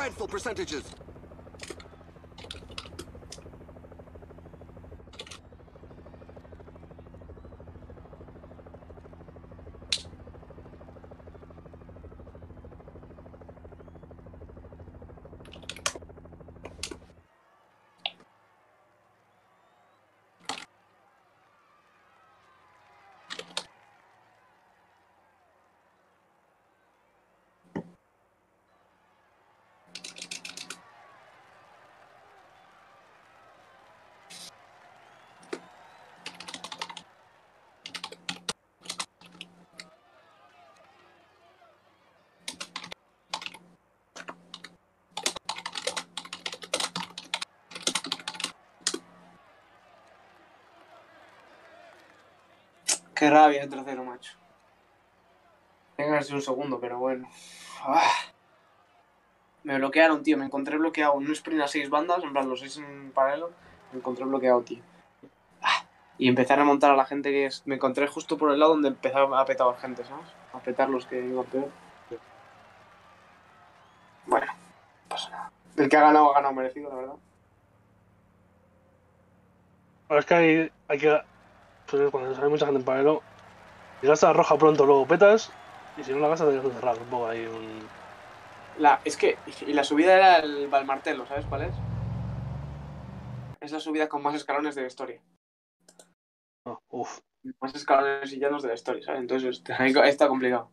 Qué rabia el tercero, macho. Tengo que un segundo, pero bueno. Ah. Me bloquearon, tío. Me encontré bloqueado. Un sprint a seis bandas, en plan los seis en paralelo. Me encontré bloqueado, tío. Ah. Y empecé a remontar a la gente que es... Me encontré justo por el lado donde empezaba a petar a gente, ¿sabes? A petar los que iban peor. Bueno, no pasa nada. El que ha ganado, ha ganado merecido, la verdad. Ahora es que hay, hay que. Cuando sale mucha gente en paralelo, si gastas roja pronto, luego petas. Y si no la gastas, tienes que cerrar un poco ahí. Un... La, es que, y la subida era el Valmartelo, ¿sabes cuál es? Es la subida con más escalones de la historia. ah, uf. más escalones y llanos de la historia, ¿sabes? Entonces está, está complicado.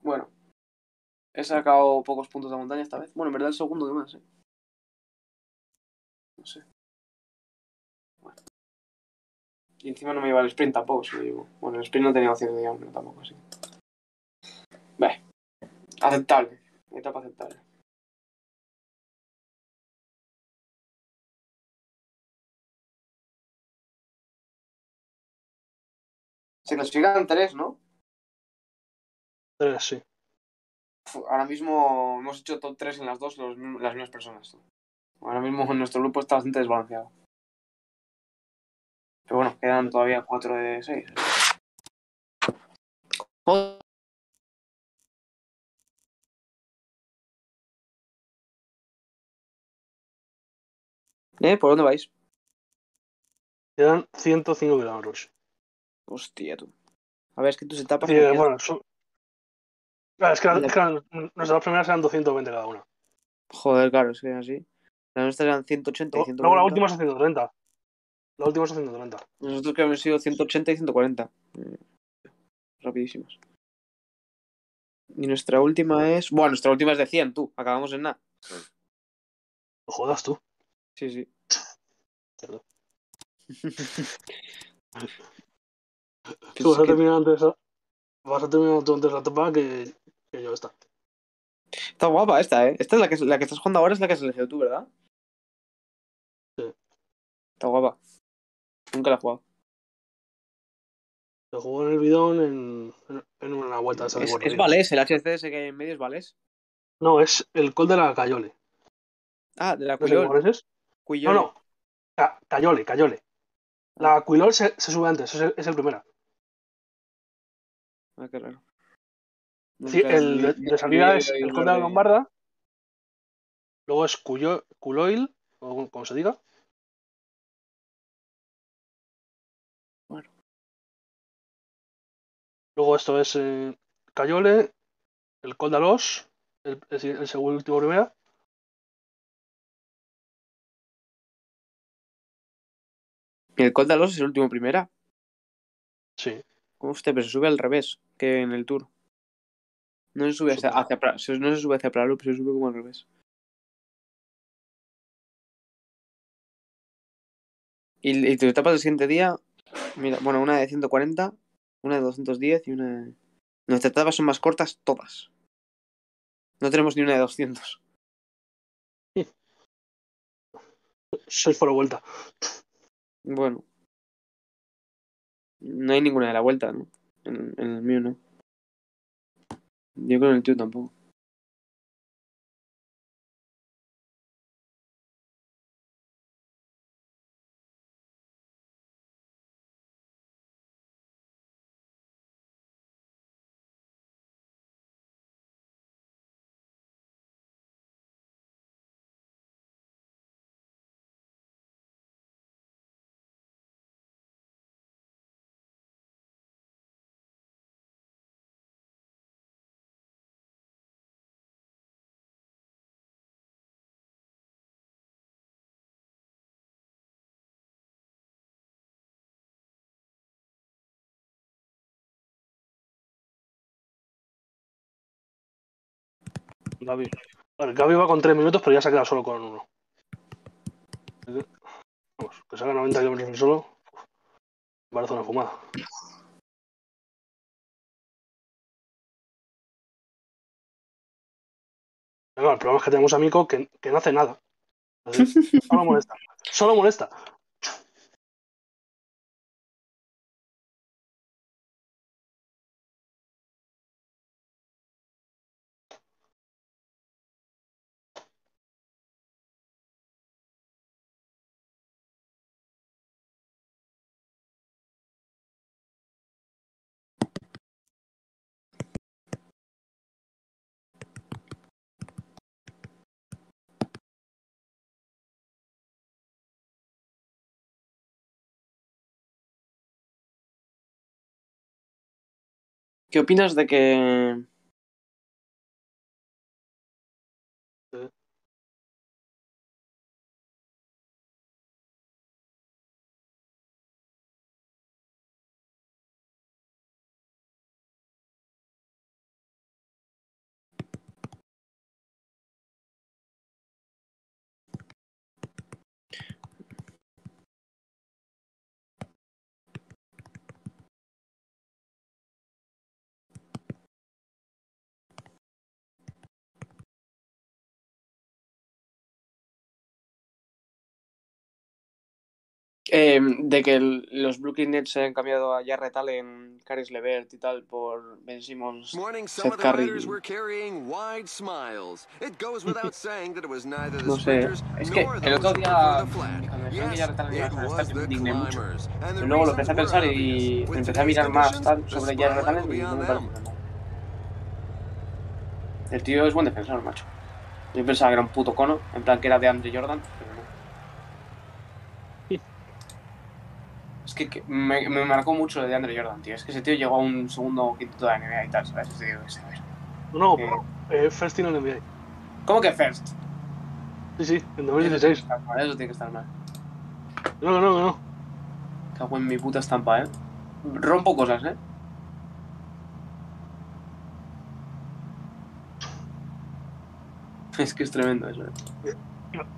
Bueno, he sacado pocos puntos de montaña esta vez. Bueno, en verdad el segundo que más, ¿eh? No sé. Y encima no me lleva el sprint tampoco, si lo llevo. Bueno, el sprint no tenía opción de pero tampoco así. Ve. Aceptable. Etapa aceptable. Se clasifican tres, ¿no? Tres, sí. Ahora mismo hemos hecho top 3 en las dos los las mismas personas. Ahora mismo nuestro grupo está bastante desbalanceado. Pero bueno, quedan todavía 4 de 6. ¿Eh? ¿Por dónde vais? Quedan 105 kilómetros. Hostia, tú. A ver, es que tus etapas... Sí, bueno, son... Claro, es que, La- nuestras primeras eran 220 cada una. Joder, claro, es que así. Las nuestras eran 180 y Luego, 140. luego la última es 130. La última es 130. Nosotros que hemos sido 180 y 140. Eh, Rapidísimas. Y nuestra última es. Bueno, nuestra última es de 100, tú. Acabamos en nada. No jodas tú. Sí, sí. Tú vas a terminar antes, vas a terminar tú antes la etapa que, que yo esta. Está guapa esta, ¿eh? Esta es la que, la que estás jugando ahora, es la que has elegido tú, ¿verdad? Sí. Está guapa. Nunca la he jugado. Se jugó en el bidón en, en una vuelta esa de Es, es. Valés, el HCS que hay en medio es Valés. No, es el col de la Cayole. Ah, de la No sé Cuyol. No, Cuyol. no. Ca- Cayole, Cayole. La Quilol se, se sube antes, es el, es el primero. Ah, qué raro. Sí, el de, salida es el Conde de la Lombarda. Luego es Cuyo, Culoil, o como se diga. Luego esto es eh, Cayole, el Col de Alos, el, el, el segundo último primera. El Colt de Alos es el último primera. Sí, ¿Cómo usted? Pero se sube al revés que en el tour. No se sube hacia, hacia no se sube hacia Pralup, se sube como al revés. Y, y tus etapas del siguiente día, mira, bueno, una de 140, una de 210 y una de... Nuestras etapas son más cortas todas. No tenemos ni una de 200. seis por la vuelta. Bueno. No hay ninguna de la vuelta, ¿no? En, en el mío no. Yo creo que en el tuyo tampoco. Gaby. Vale, Gaby va con tres minutos, pero ya se ha quedado solo con uno. Vamos, que salga 90 kilómetros solo. Parece una fumada. Pero, el problema es que tenemos a Mico que, que no hace nada. Entonces, solo molesta. Solo molesta. ¿Qué opinas de que... Eh, de que el- los Brooklyn Nets se han cambiado a Jarrett Allen, Caris LeVert y tal por Ben Simmons. Morning, Seth Curry. No sé, es que el otro día, que Yes, Jarrett Allen esta, me indigné mucho. Y luego lo empecé a pensar y empecé a mirar más tal sobre Jarrett Allen y no me parece. El tío es buen defensor, macho. Yo pensaba que era un puto cono, en plan que era de Andre Jordan, pero no. Sí. Es que, que me, me marcó mucho lo de Andre Jordan, tío. Es que ese tío llegó a un segundo o quinto de la NBA y tal, ¿sabes? Ese, a ver. No, Eh, eh, first en NBA. ¿Cómo que first? Sí, sí, en 2016. Eso tiene que estar mal. No, no, no, no. Cago en mi puta estampa, ¿eh? Rompo cosas, ¿eh? Es que es tremendo eso, ¿eh?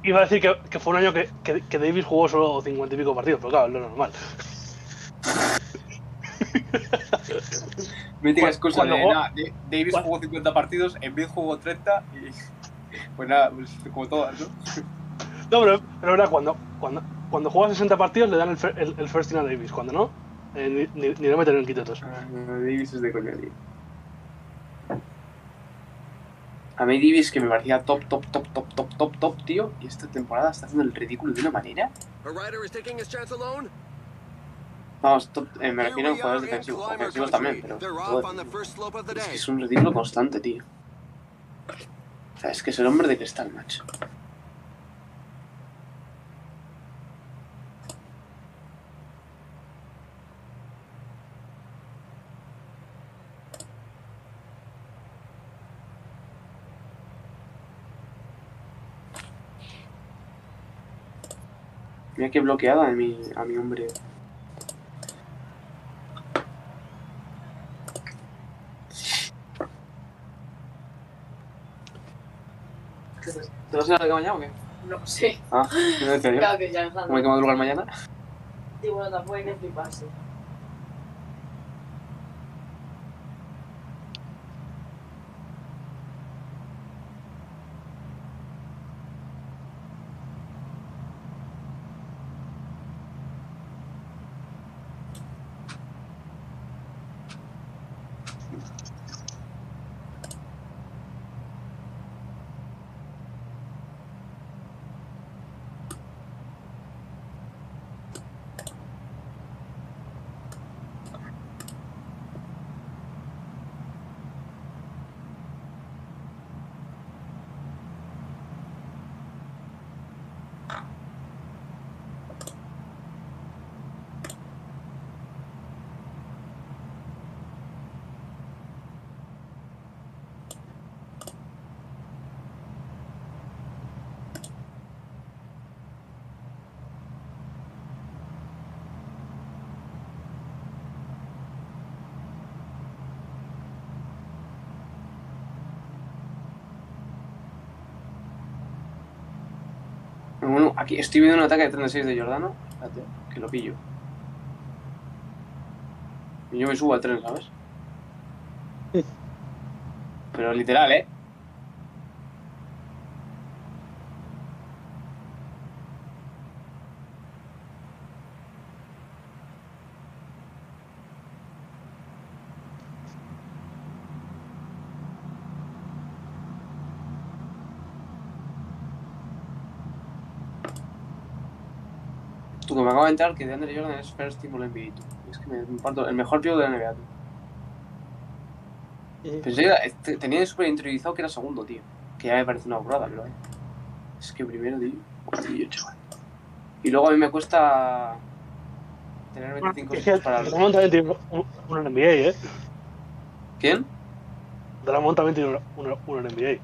Iba a decir que, que fue un año que, que, que Davis jugó solo 50 y pico partidos, pero claro, es lo normal. Mítica Cu- excusa de, jugó- Davis jugó 50 partidos, Embiid jugó 30 y... Pues nada, pues como todas, ¿no? No, pero, pero era cuando, cuando, cuando juega 60 partidos le dan el, el, el first team a Davis. Cuando no, eh, ni, ni, ni le meten en quitetos. Ah, Davis es de coña, tío. A mí Davis que me parecía top, top, top, top, top, top, top, tío. Y esta temporada está haciendo el ridículo de una manera. A. Vamos, top, eh, me refiero we jugadores defensivos. Ofensivos también, pero... Es que es un ridículo constante, tío. O sea, es que es el hombre de cristal, macho. Mira qué bloqueada de mi, a mi hombre. ¿Te vas a ir a la mañana o qué? No sé. Ah, no en serio. Claro que ya ¿Cómo hay que madrugar mañana? Y bueno, tampoco hay que fliparse. Bueno, aquí estoy viendo un ataque de 36 de Jordano. Espérate, que lo pillo. Y yo me subo al tren, ¿sabes? Pero literal, ¿eh? Acabo de que DeAndre Jordan es first team all NBA. Es que me, me parto el mejor pío de la NBA. Pensé que este- tenía súper interiorizado que era segundo, tío. Que ya me parece una burrada, pero eh. Es que primero, tío. Hostia, chaval. Y luego a mí me cuesta tener 25 Es que segundos para... Dramon también tiene un, un NBA, ¿eh? ¿Quién? Dramon también tiene un, un, un NBA.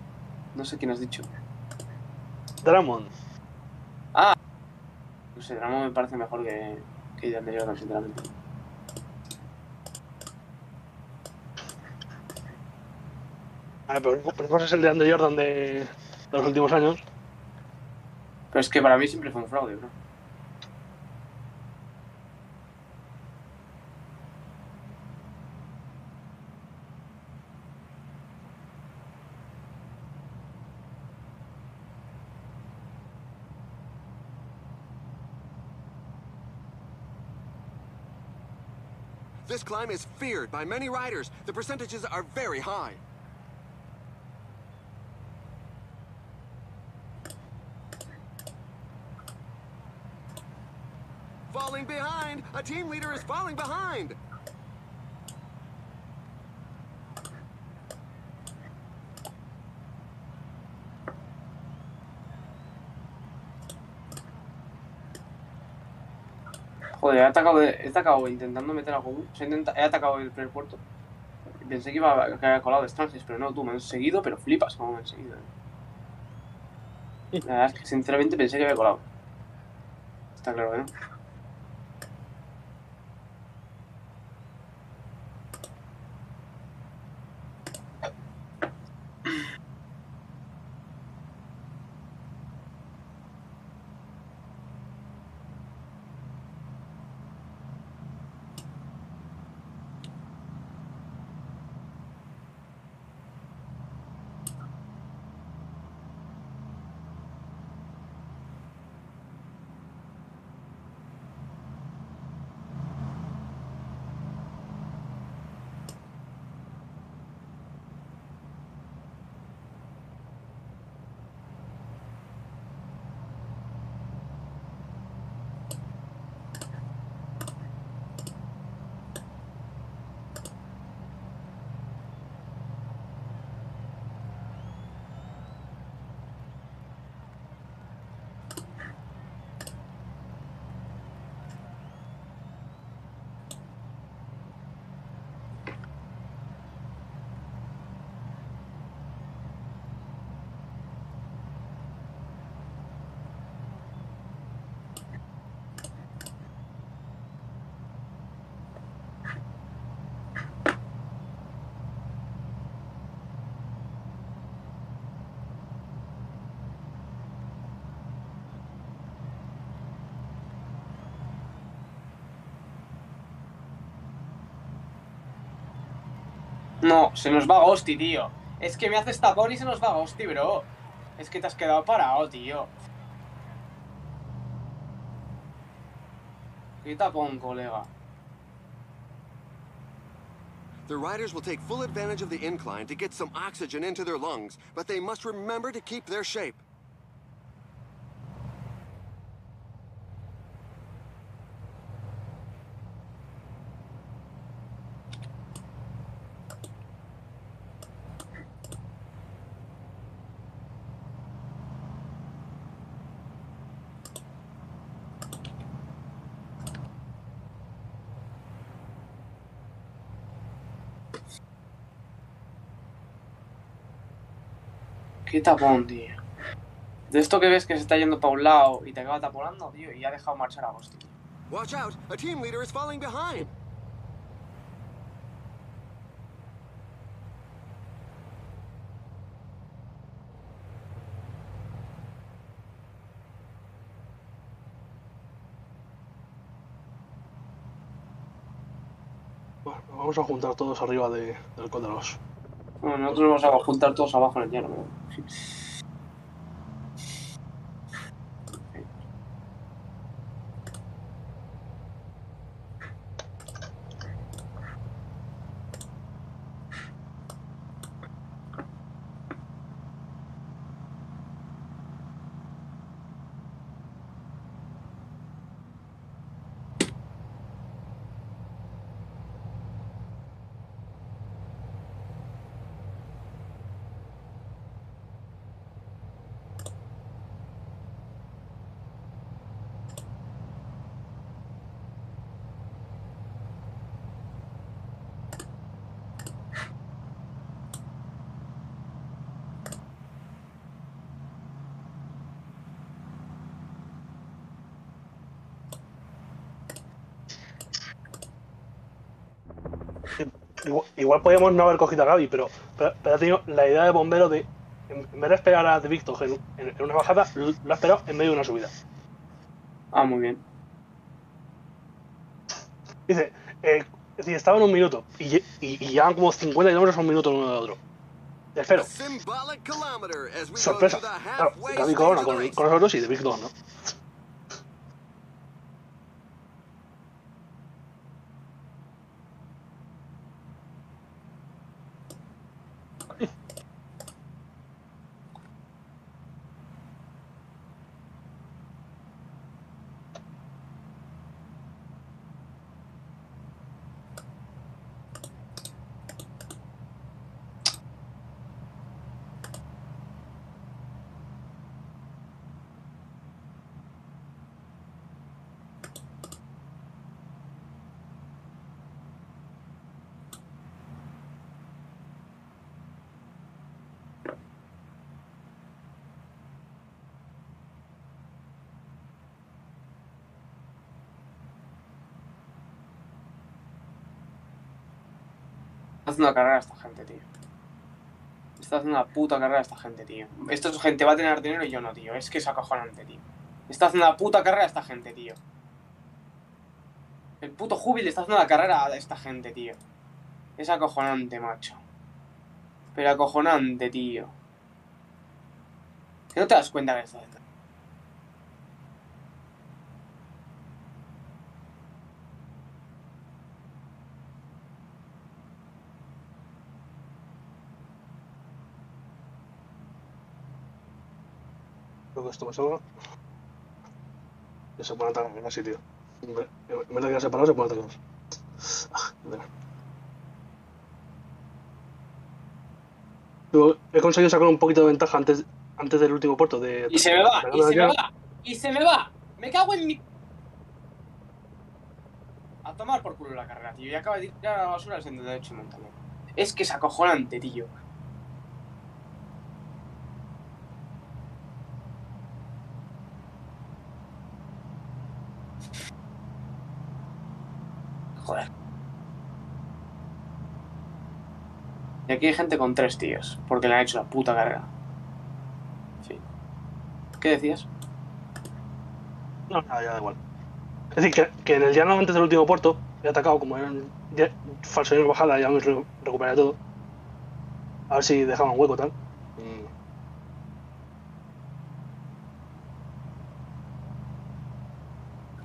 No sé quién has dicho. Dramon. No sé, Drama me parece mejor que, que DeAndre Jordan, sinceramente. A ver, pero, pero no es el de Andre Jordan de, de los últimos años. Pero es que para mí siempre fue un fraude, bro. This climb is feared by many riders. The percentages are very high. Falling behind! A team leader is falling behind! Joder, he atacado, he atacado intentando meter a Goku. O sea, he atacado el primer puerto. Pensé que iba a, colado de Stranges, pero no, tú me han seguido, pero flipas como me han seguido. eh. La verdad es que sinceramente pensé que había colado. Está claro que no. Se nos va Ghosty, tío. Es que me haces tapón y se nos va Ghosty, bro. Es que te has quedado parado, tío. Qué tapón, colega. The riders will take full advantage of the incline to get some oxygen into their lungs, but they must remember to keep their shape. Qué tapón, tío. De esto que ves que se está yendo para un lado y te acaba taponando, tío, y ha dejado marchar a Ghosty. Watch out! A team leader is falling behind! Bueno, nos vamos a juntar todos arriba de, del Condalos. Bueno, nosotros nos vamos a juntar todos abajo en el llano. ¿no? Peace. Igual, igual podíamos no haber cogido a Gaby, pero, pero, pero ha tenido la idea de bombero de, en, vez de esperar a De Victor en, en- en una bajada, lo lo ha esperado en medio de una subida. Ah, muy bien. Dice, eh, es decir, estaba en un minuto y, y, y llevan como 50 kilómetros a un minuto uno de otro. Te espero. Sorpresa. Claro, Gaby Corona con, con nosotros y De Victor no. Haciendo una carrera esta gente, tío. Está haciendo una puta carrera esta gente, tío. Esta gente va a tener dinero y yo no, tío. Es que es acojonante, tío. Está haciendo una puta carrera esta gente, tío. El puto Jubil está haciendo la carrera a esta gente, tío. Es acojonante, macho. Pero acojonante, tío. ¿Que no te das cuenta que está haciendo? Creo que esto me salga. Y se pone a atacar. En vez en vez de quedarse parado, se pone a atacar. Ah. Yo he conseguido sacar un poquito de ventaja antes, antes del último puerto. De, Y se me va, de y se me va, y se me va. Me cago en mi. A tomar por culo la carrera, tío. Y acaba de tirar a la basura el 78 montaña. Es que es acojonante, tío. Joder. Y aquí hay gente con tres tíos, porque le han hecho la puta carrera. Sí. ¿Qué decías? No, nada, ya da igual. Es decir, que, que en el llano antes del último puerto he atacado, como eran ya- falso en bajada, ya me re- recuperé todo. A ver si dejaban hueco tal. Y-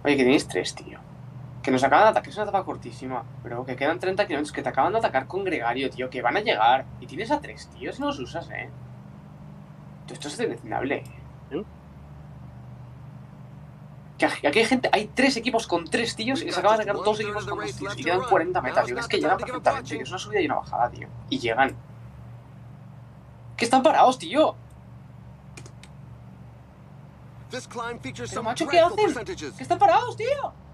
Oye, que tenéis tres, tío. Que nos acaban de atacar, es una etapa cortísima. Pero que quedan 30 kilómetros, que te acaban de atacar con Gregario, tío. Que van a llegar. Y tienes a tres tíos y no los usas, eh. Tú, Esto es deleznable. ¿Sí? Que aquí hay gente, hay tres equipos con tres tíos y se acaban de atacar dos equipos con dos tíos. Y quedan 40 metas, tío. Es que llegan perfectamente. tío. Es una subida y una bajada, tío. Y llegan. Que están parados, tío. This climb features Pero macho, ¿qué hacen? Que están parados, tío.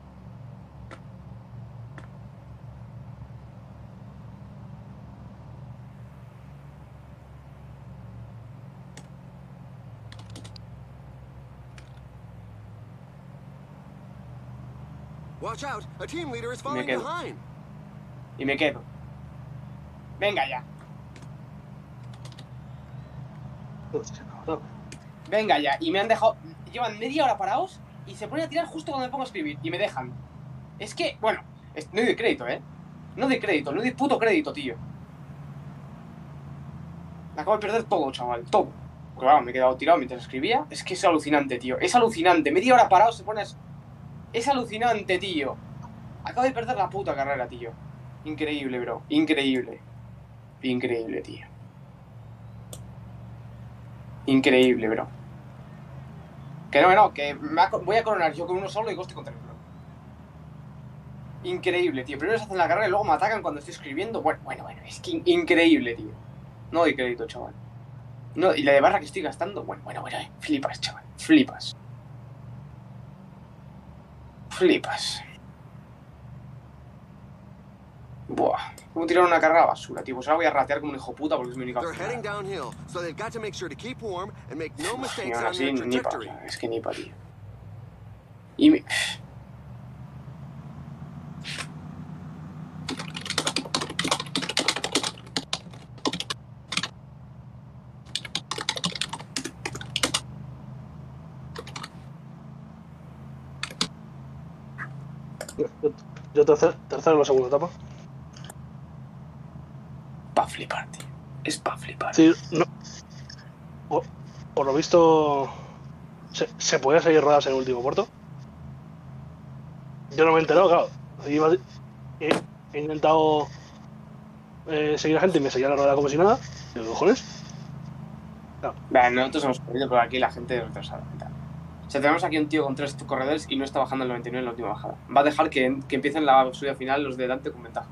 Watch out, a team leader is falling quedo. behind. Y me quedo. Venga ya. Venga ya, y me han dejado. Llevan media hora parados y se ponen a tirar justo cuando me pongo a escribir y me dejan. Es que, bueno, es- no doy crédito, ¿eh? No doy crédito, no doy puto crédito, tío. Me acabo de perder todo, chaval, todo. Porque vamos, me he quedado tirado mientras escribía. Es que es alucinante, tío. Es alucinante. Media hora parado se pone a... es- alucinante, tío. Acabo de perder la puta carrera, tío. Increíble, bro. Increíble. Increíble, tío. Increíble, bro. Que no, que no, que voy a coronar yo con uno solo y Ghost con tres, bro. Increíble, tío. Primero se hacen la carrera y luego me atacan cuando estoy escribiendo. Bueno, bueno, bueno. Es que in- increíble, tío. No doy crédito, chaval. No, y la de barra que estoy gastando. Bueno, bueno, bueno. eh. Flipas, chaval. Flipas. Flipas. Buah. ¿Cómo tirar una carrera a basura, tío? Pues ahora voy a ratear como un hijo puta porque es mi única opción. so no así, ni pa, es que ni pa, tío. Y me... Yo, yo tercer- tercero en la segunda etapa. Pa' flipar, tío. Es pa' flipar. Sí, no. Por, por lo visto, se, se podía seguir ruedas en el último puerto. Yo no me he enterado, claro. Iba- he, he intentado eh, seguir a gente y me seguía la rueda como si nada. Digo, cojones? Vale, nosotros hemos perdido, pero aquí la gente es retrasada. Sea, tenemos aquí un tío con tres corredores y no está bajando el 99 en la última bajada. Va a dejar que, que empiecen la subida final los de delante con ventaja.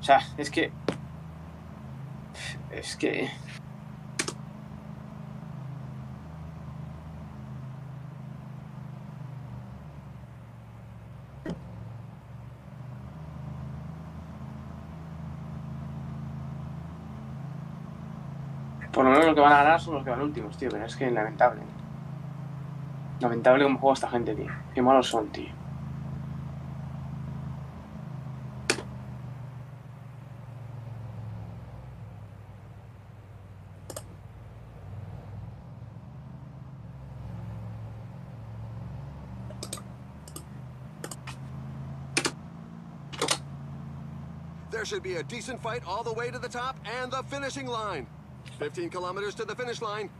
O sea, es que... Es que... Por lo menos los que van a ganar son los que van últimos, tío, pero es que lamentable. Lamentable como juega esta gente, tío. Qué malos son, tío. There should be a decent fight all the way to the top and the finishing line. 15 kilometers to the finish line.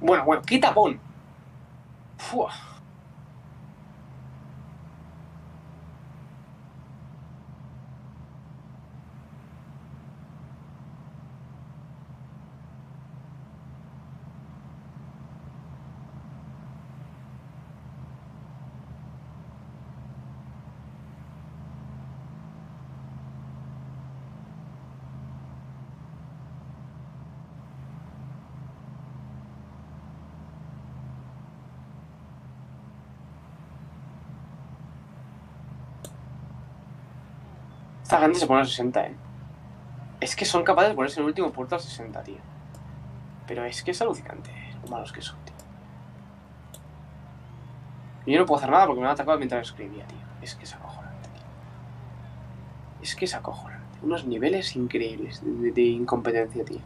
Bueno, bueno, qué tapón. Fua. Esta gente se pone a 60, eh. Es que son capaces de ponerse en último puerto a 60, tío. Pero es que es alucinante lo malos que son, tío. Yo no puedo hacer nada porque me han atacado mientras escribía, tío. Es que es acojonante, tío. Es que es acojonante. Unos niveles increíbles de incompetencia, tío.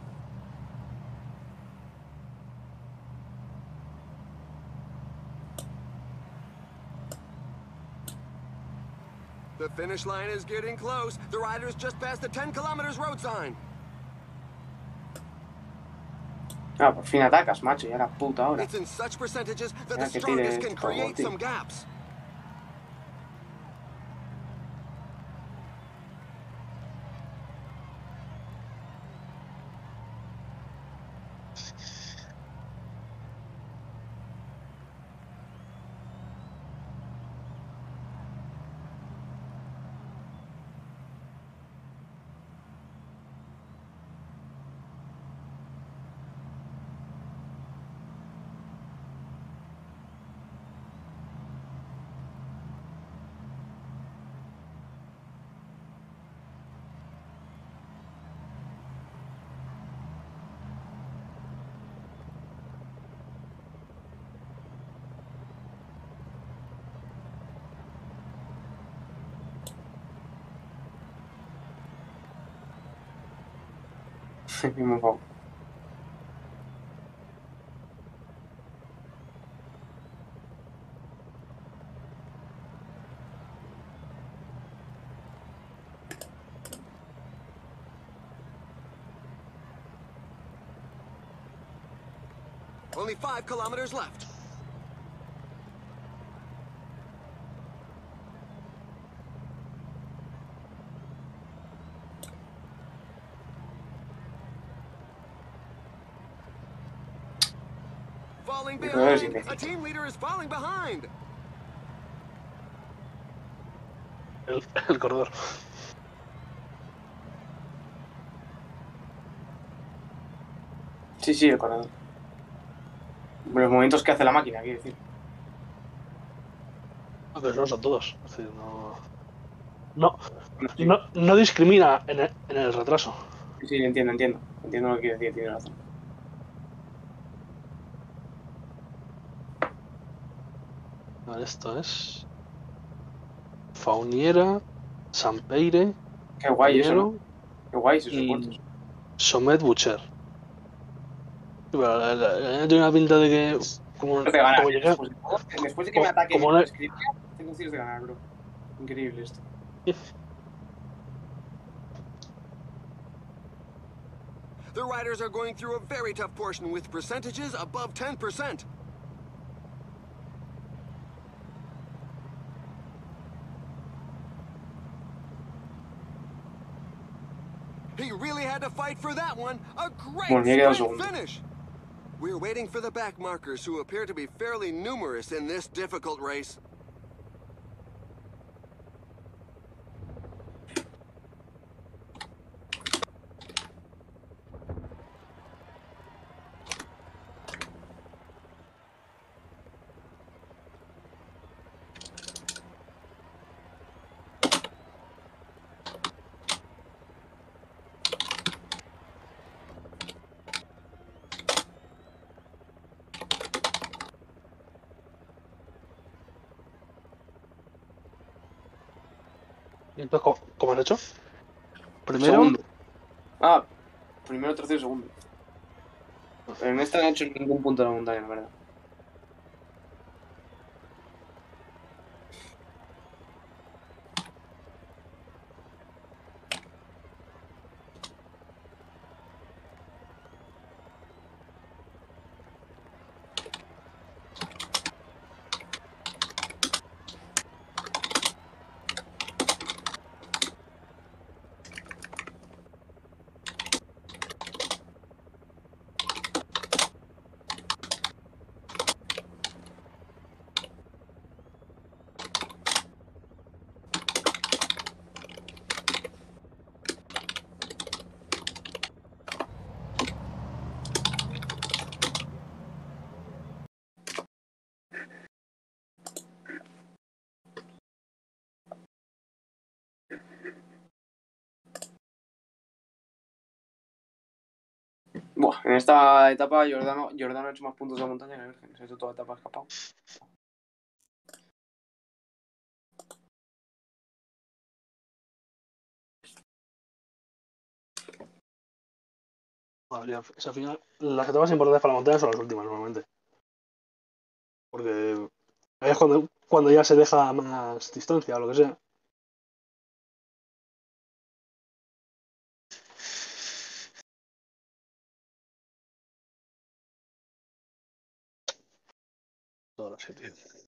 Finish line is getting close. The riders just passed the 10 kilometers road sign. Ah, por fin atacas, macho. Ya la puta hora. It's in such percentages that the strongest can create some gaps. Mismo poco. Only five kilometers left. A team leader is falling behind. El, el corredor. Sí, sí, el corredor. Los movimientos que hace la máquina, quiero decir. No, pero no son todos. Es decir, no, no, discrimina en el, en el retraso. sí, sí, entiendo, entiendo. Entiendo lo que quiere decir, tiene razón. Vale, esto es. Fauniera, Sampeire, Qué guay eso, Piero ¿no? Qué guay esos y puertos. Somet Butcher. Pero la- la- la- tiene una pinta de que. Como, que ganar. como Después de, después de que me ataque como escribía, tengo opciones de ganar, bro. Increíble esto. The riders are going through a very tough portion with percentages above 10%. Had to fight for that one. A great Bueno, ya queda un sprint segundo. finish. We're waiting for the back markers who appear to be fairly numerous in this difficult race. ¿Y entonces cómo, cómo has hecho? Primero. Segundo. Ah, primero, tercero y segundo. Pero en esta no he hecho ningún punto de la montaña, la verdad. Buah, en esta etapa Jordano, Jordano ha hecho más puntos de montaña que Virgen. Se ha hecho toda etapa escapado. Ya, es al final, las etapas importantes para la montaña son las últimas normalmente. Porque es cuando, cuando ya se deja más distancia o lo que sea. Todas las siete.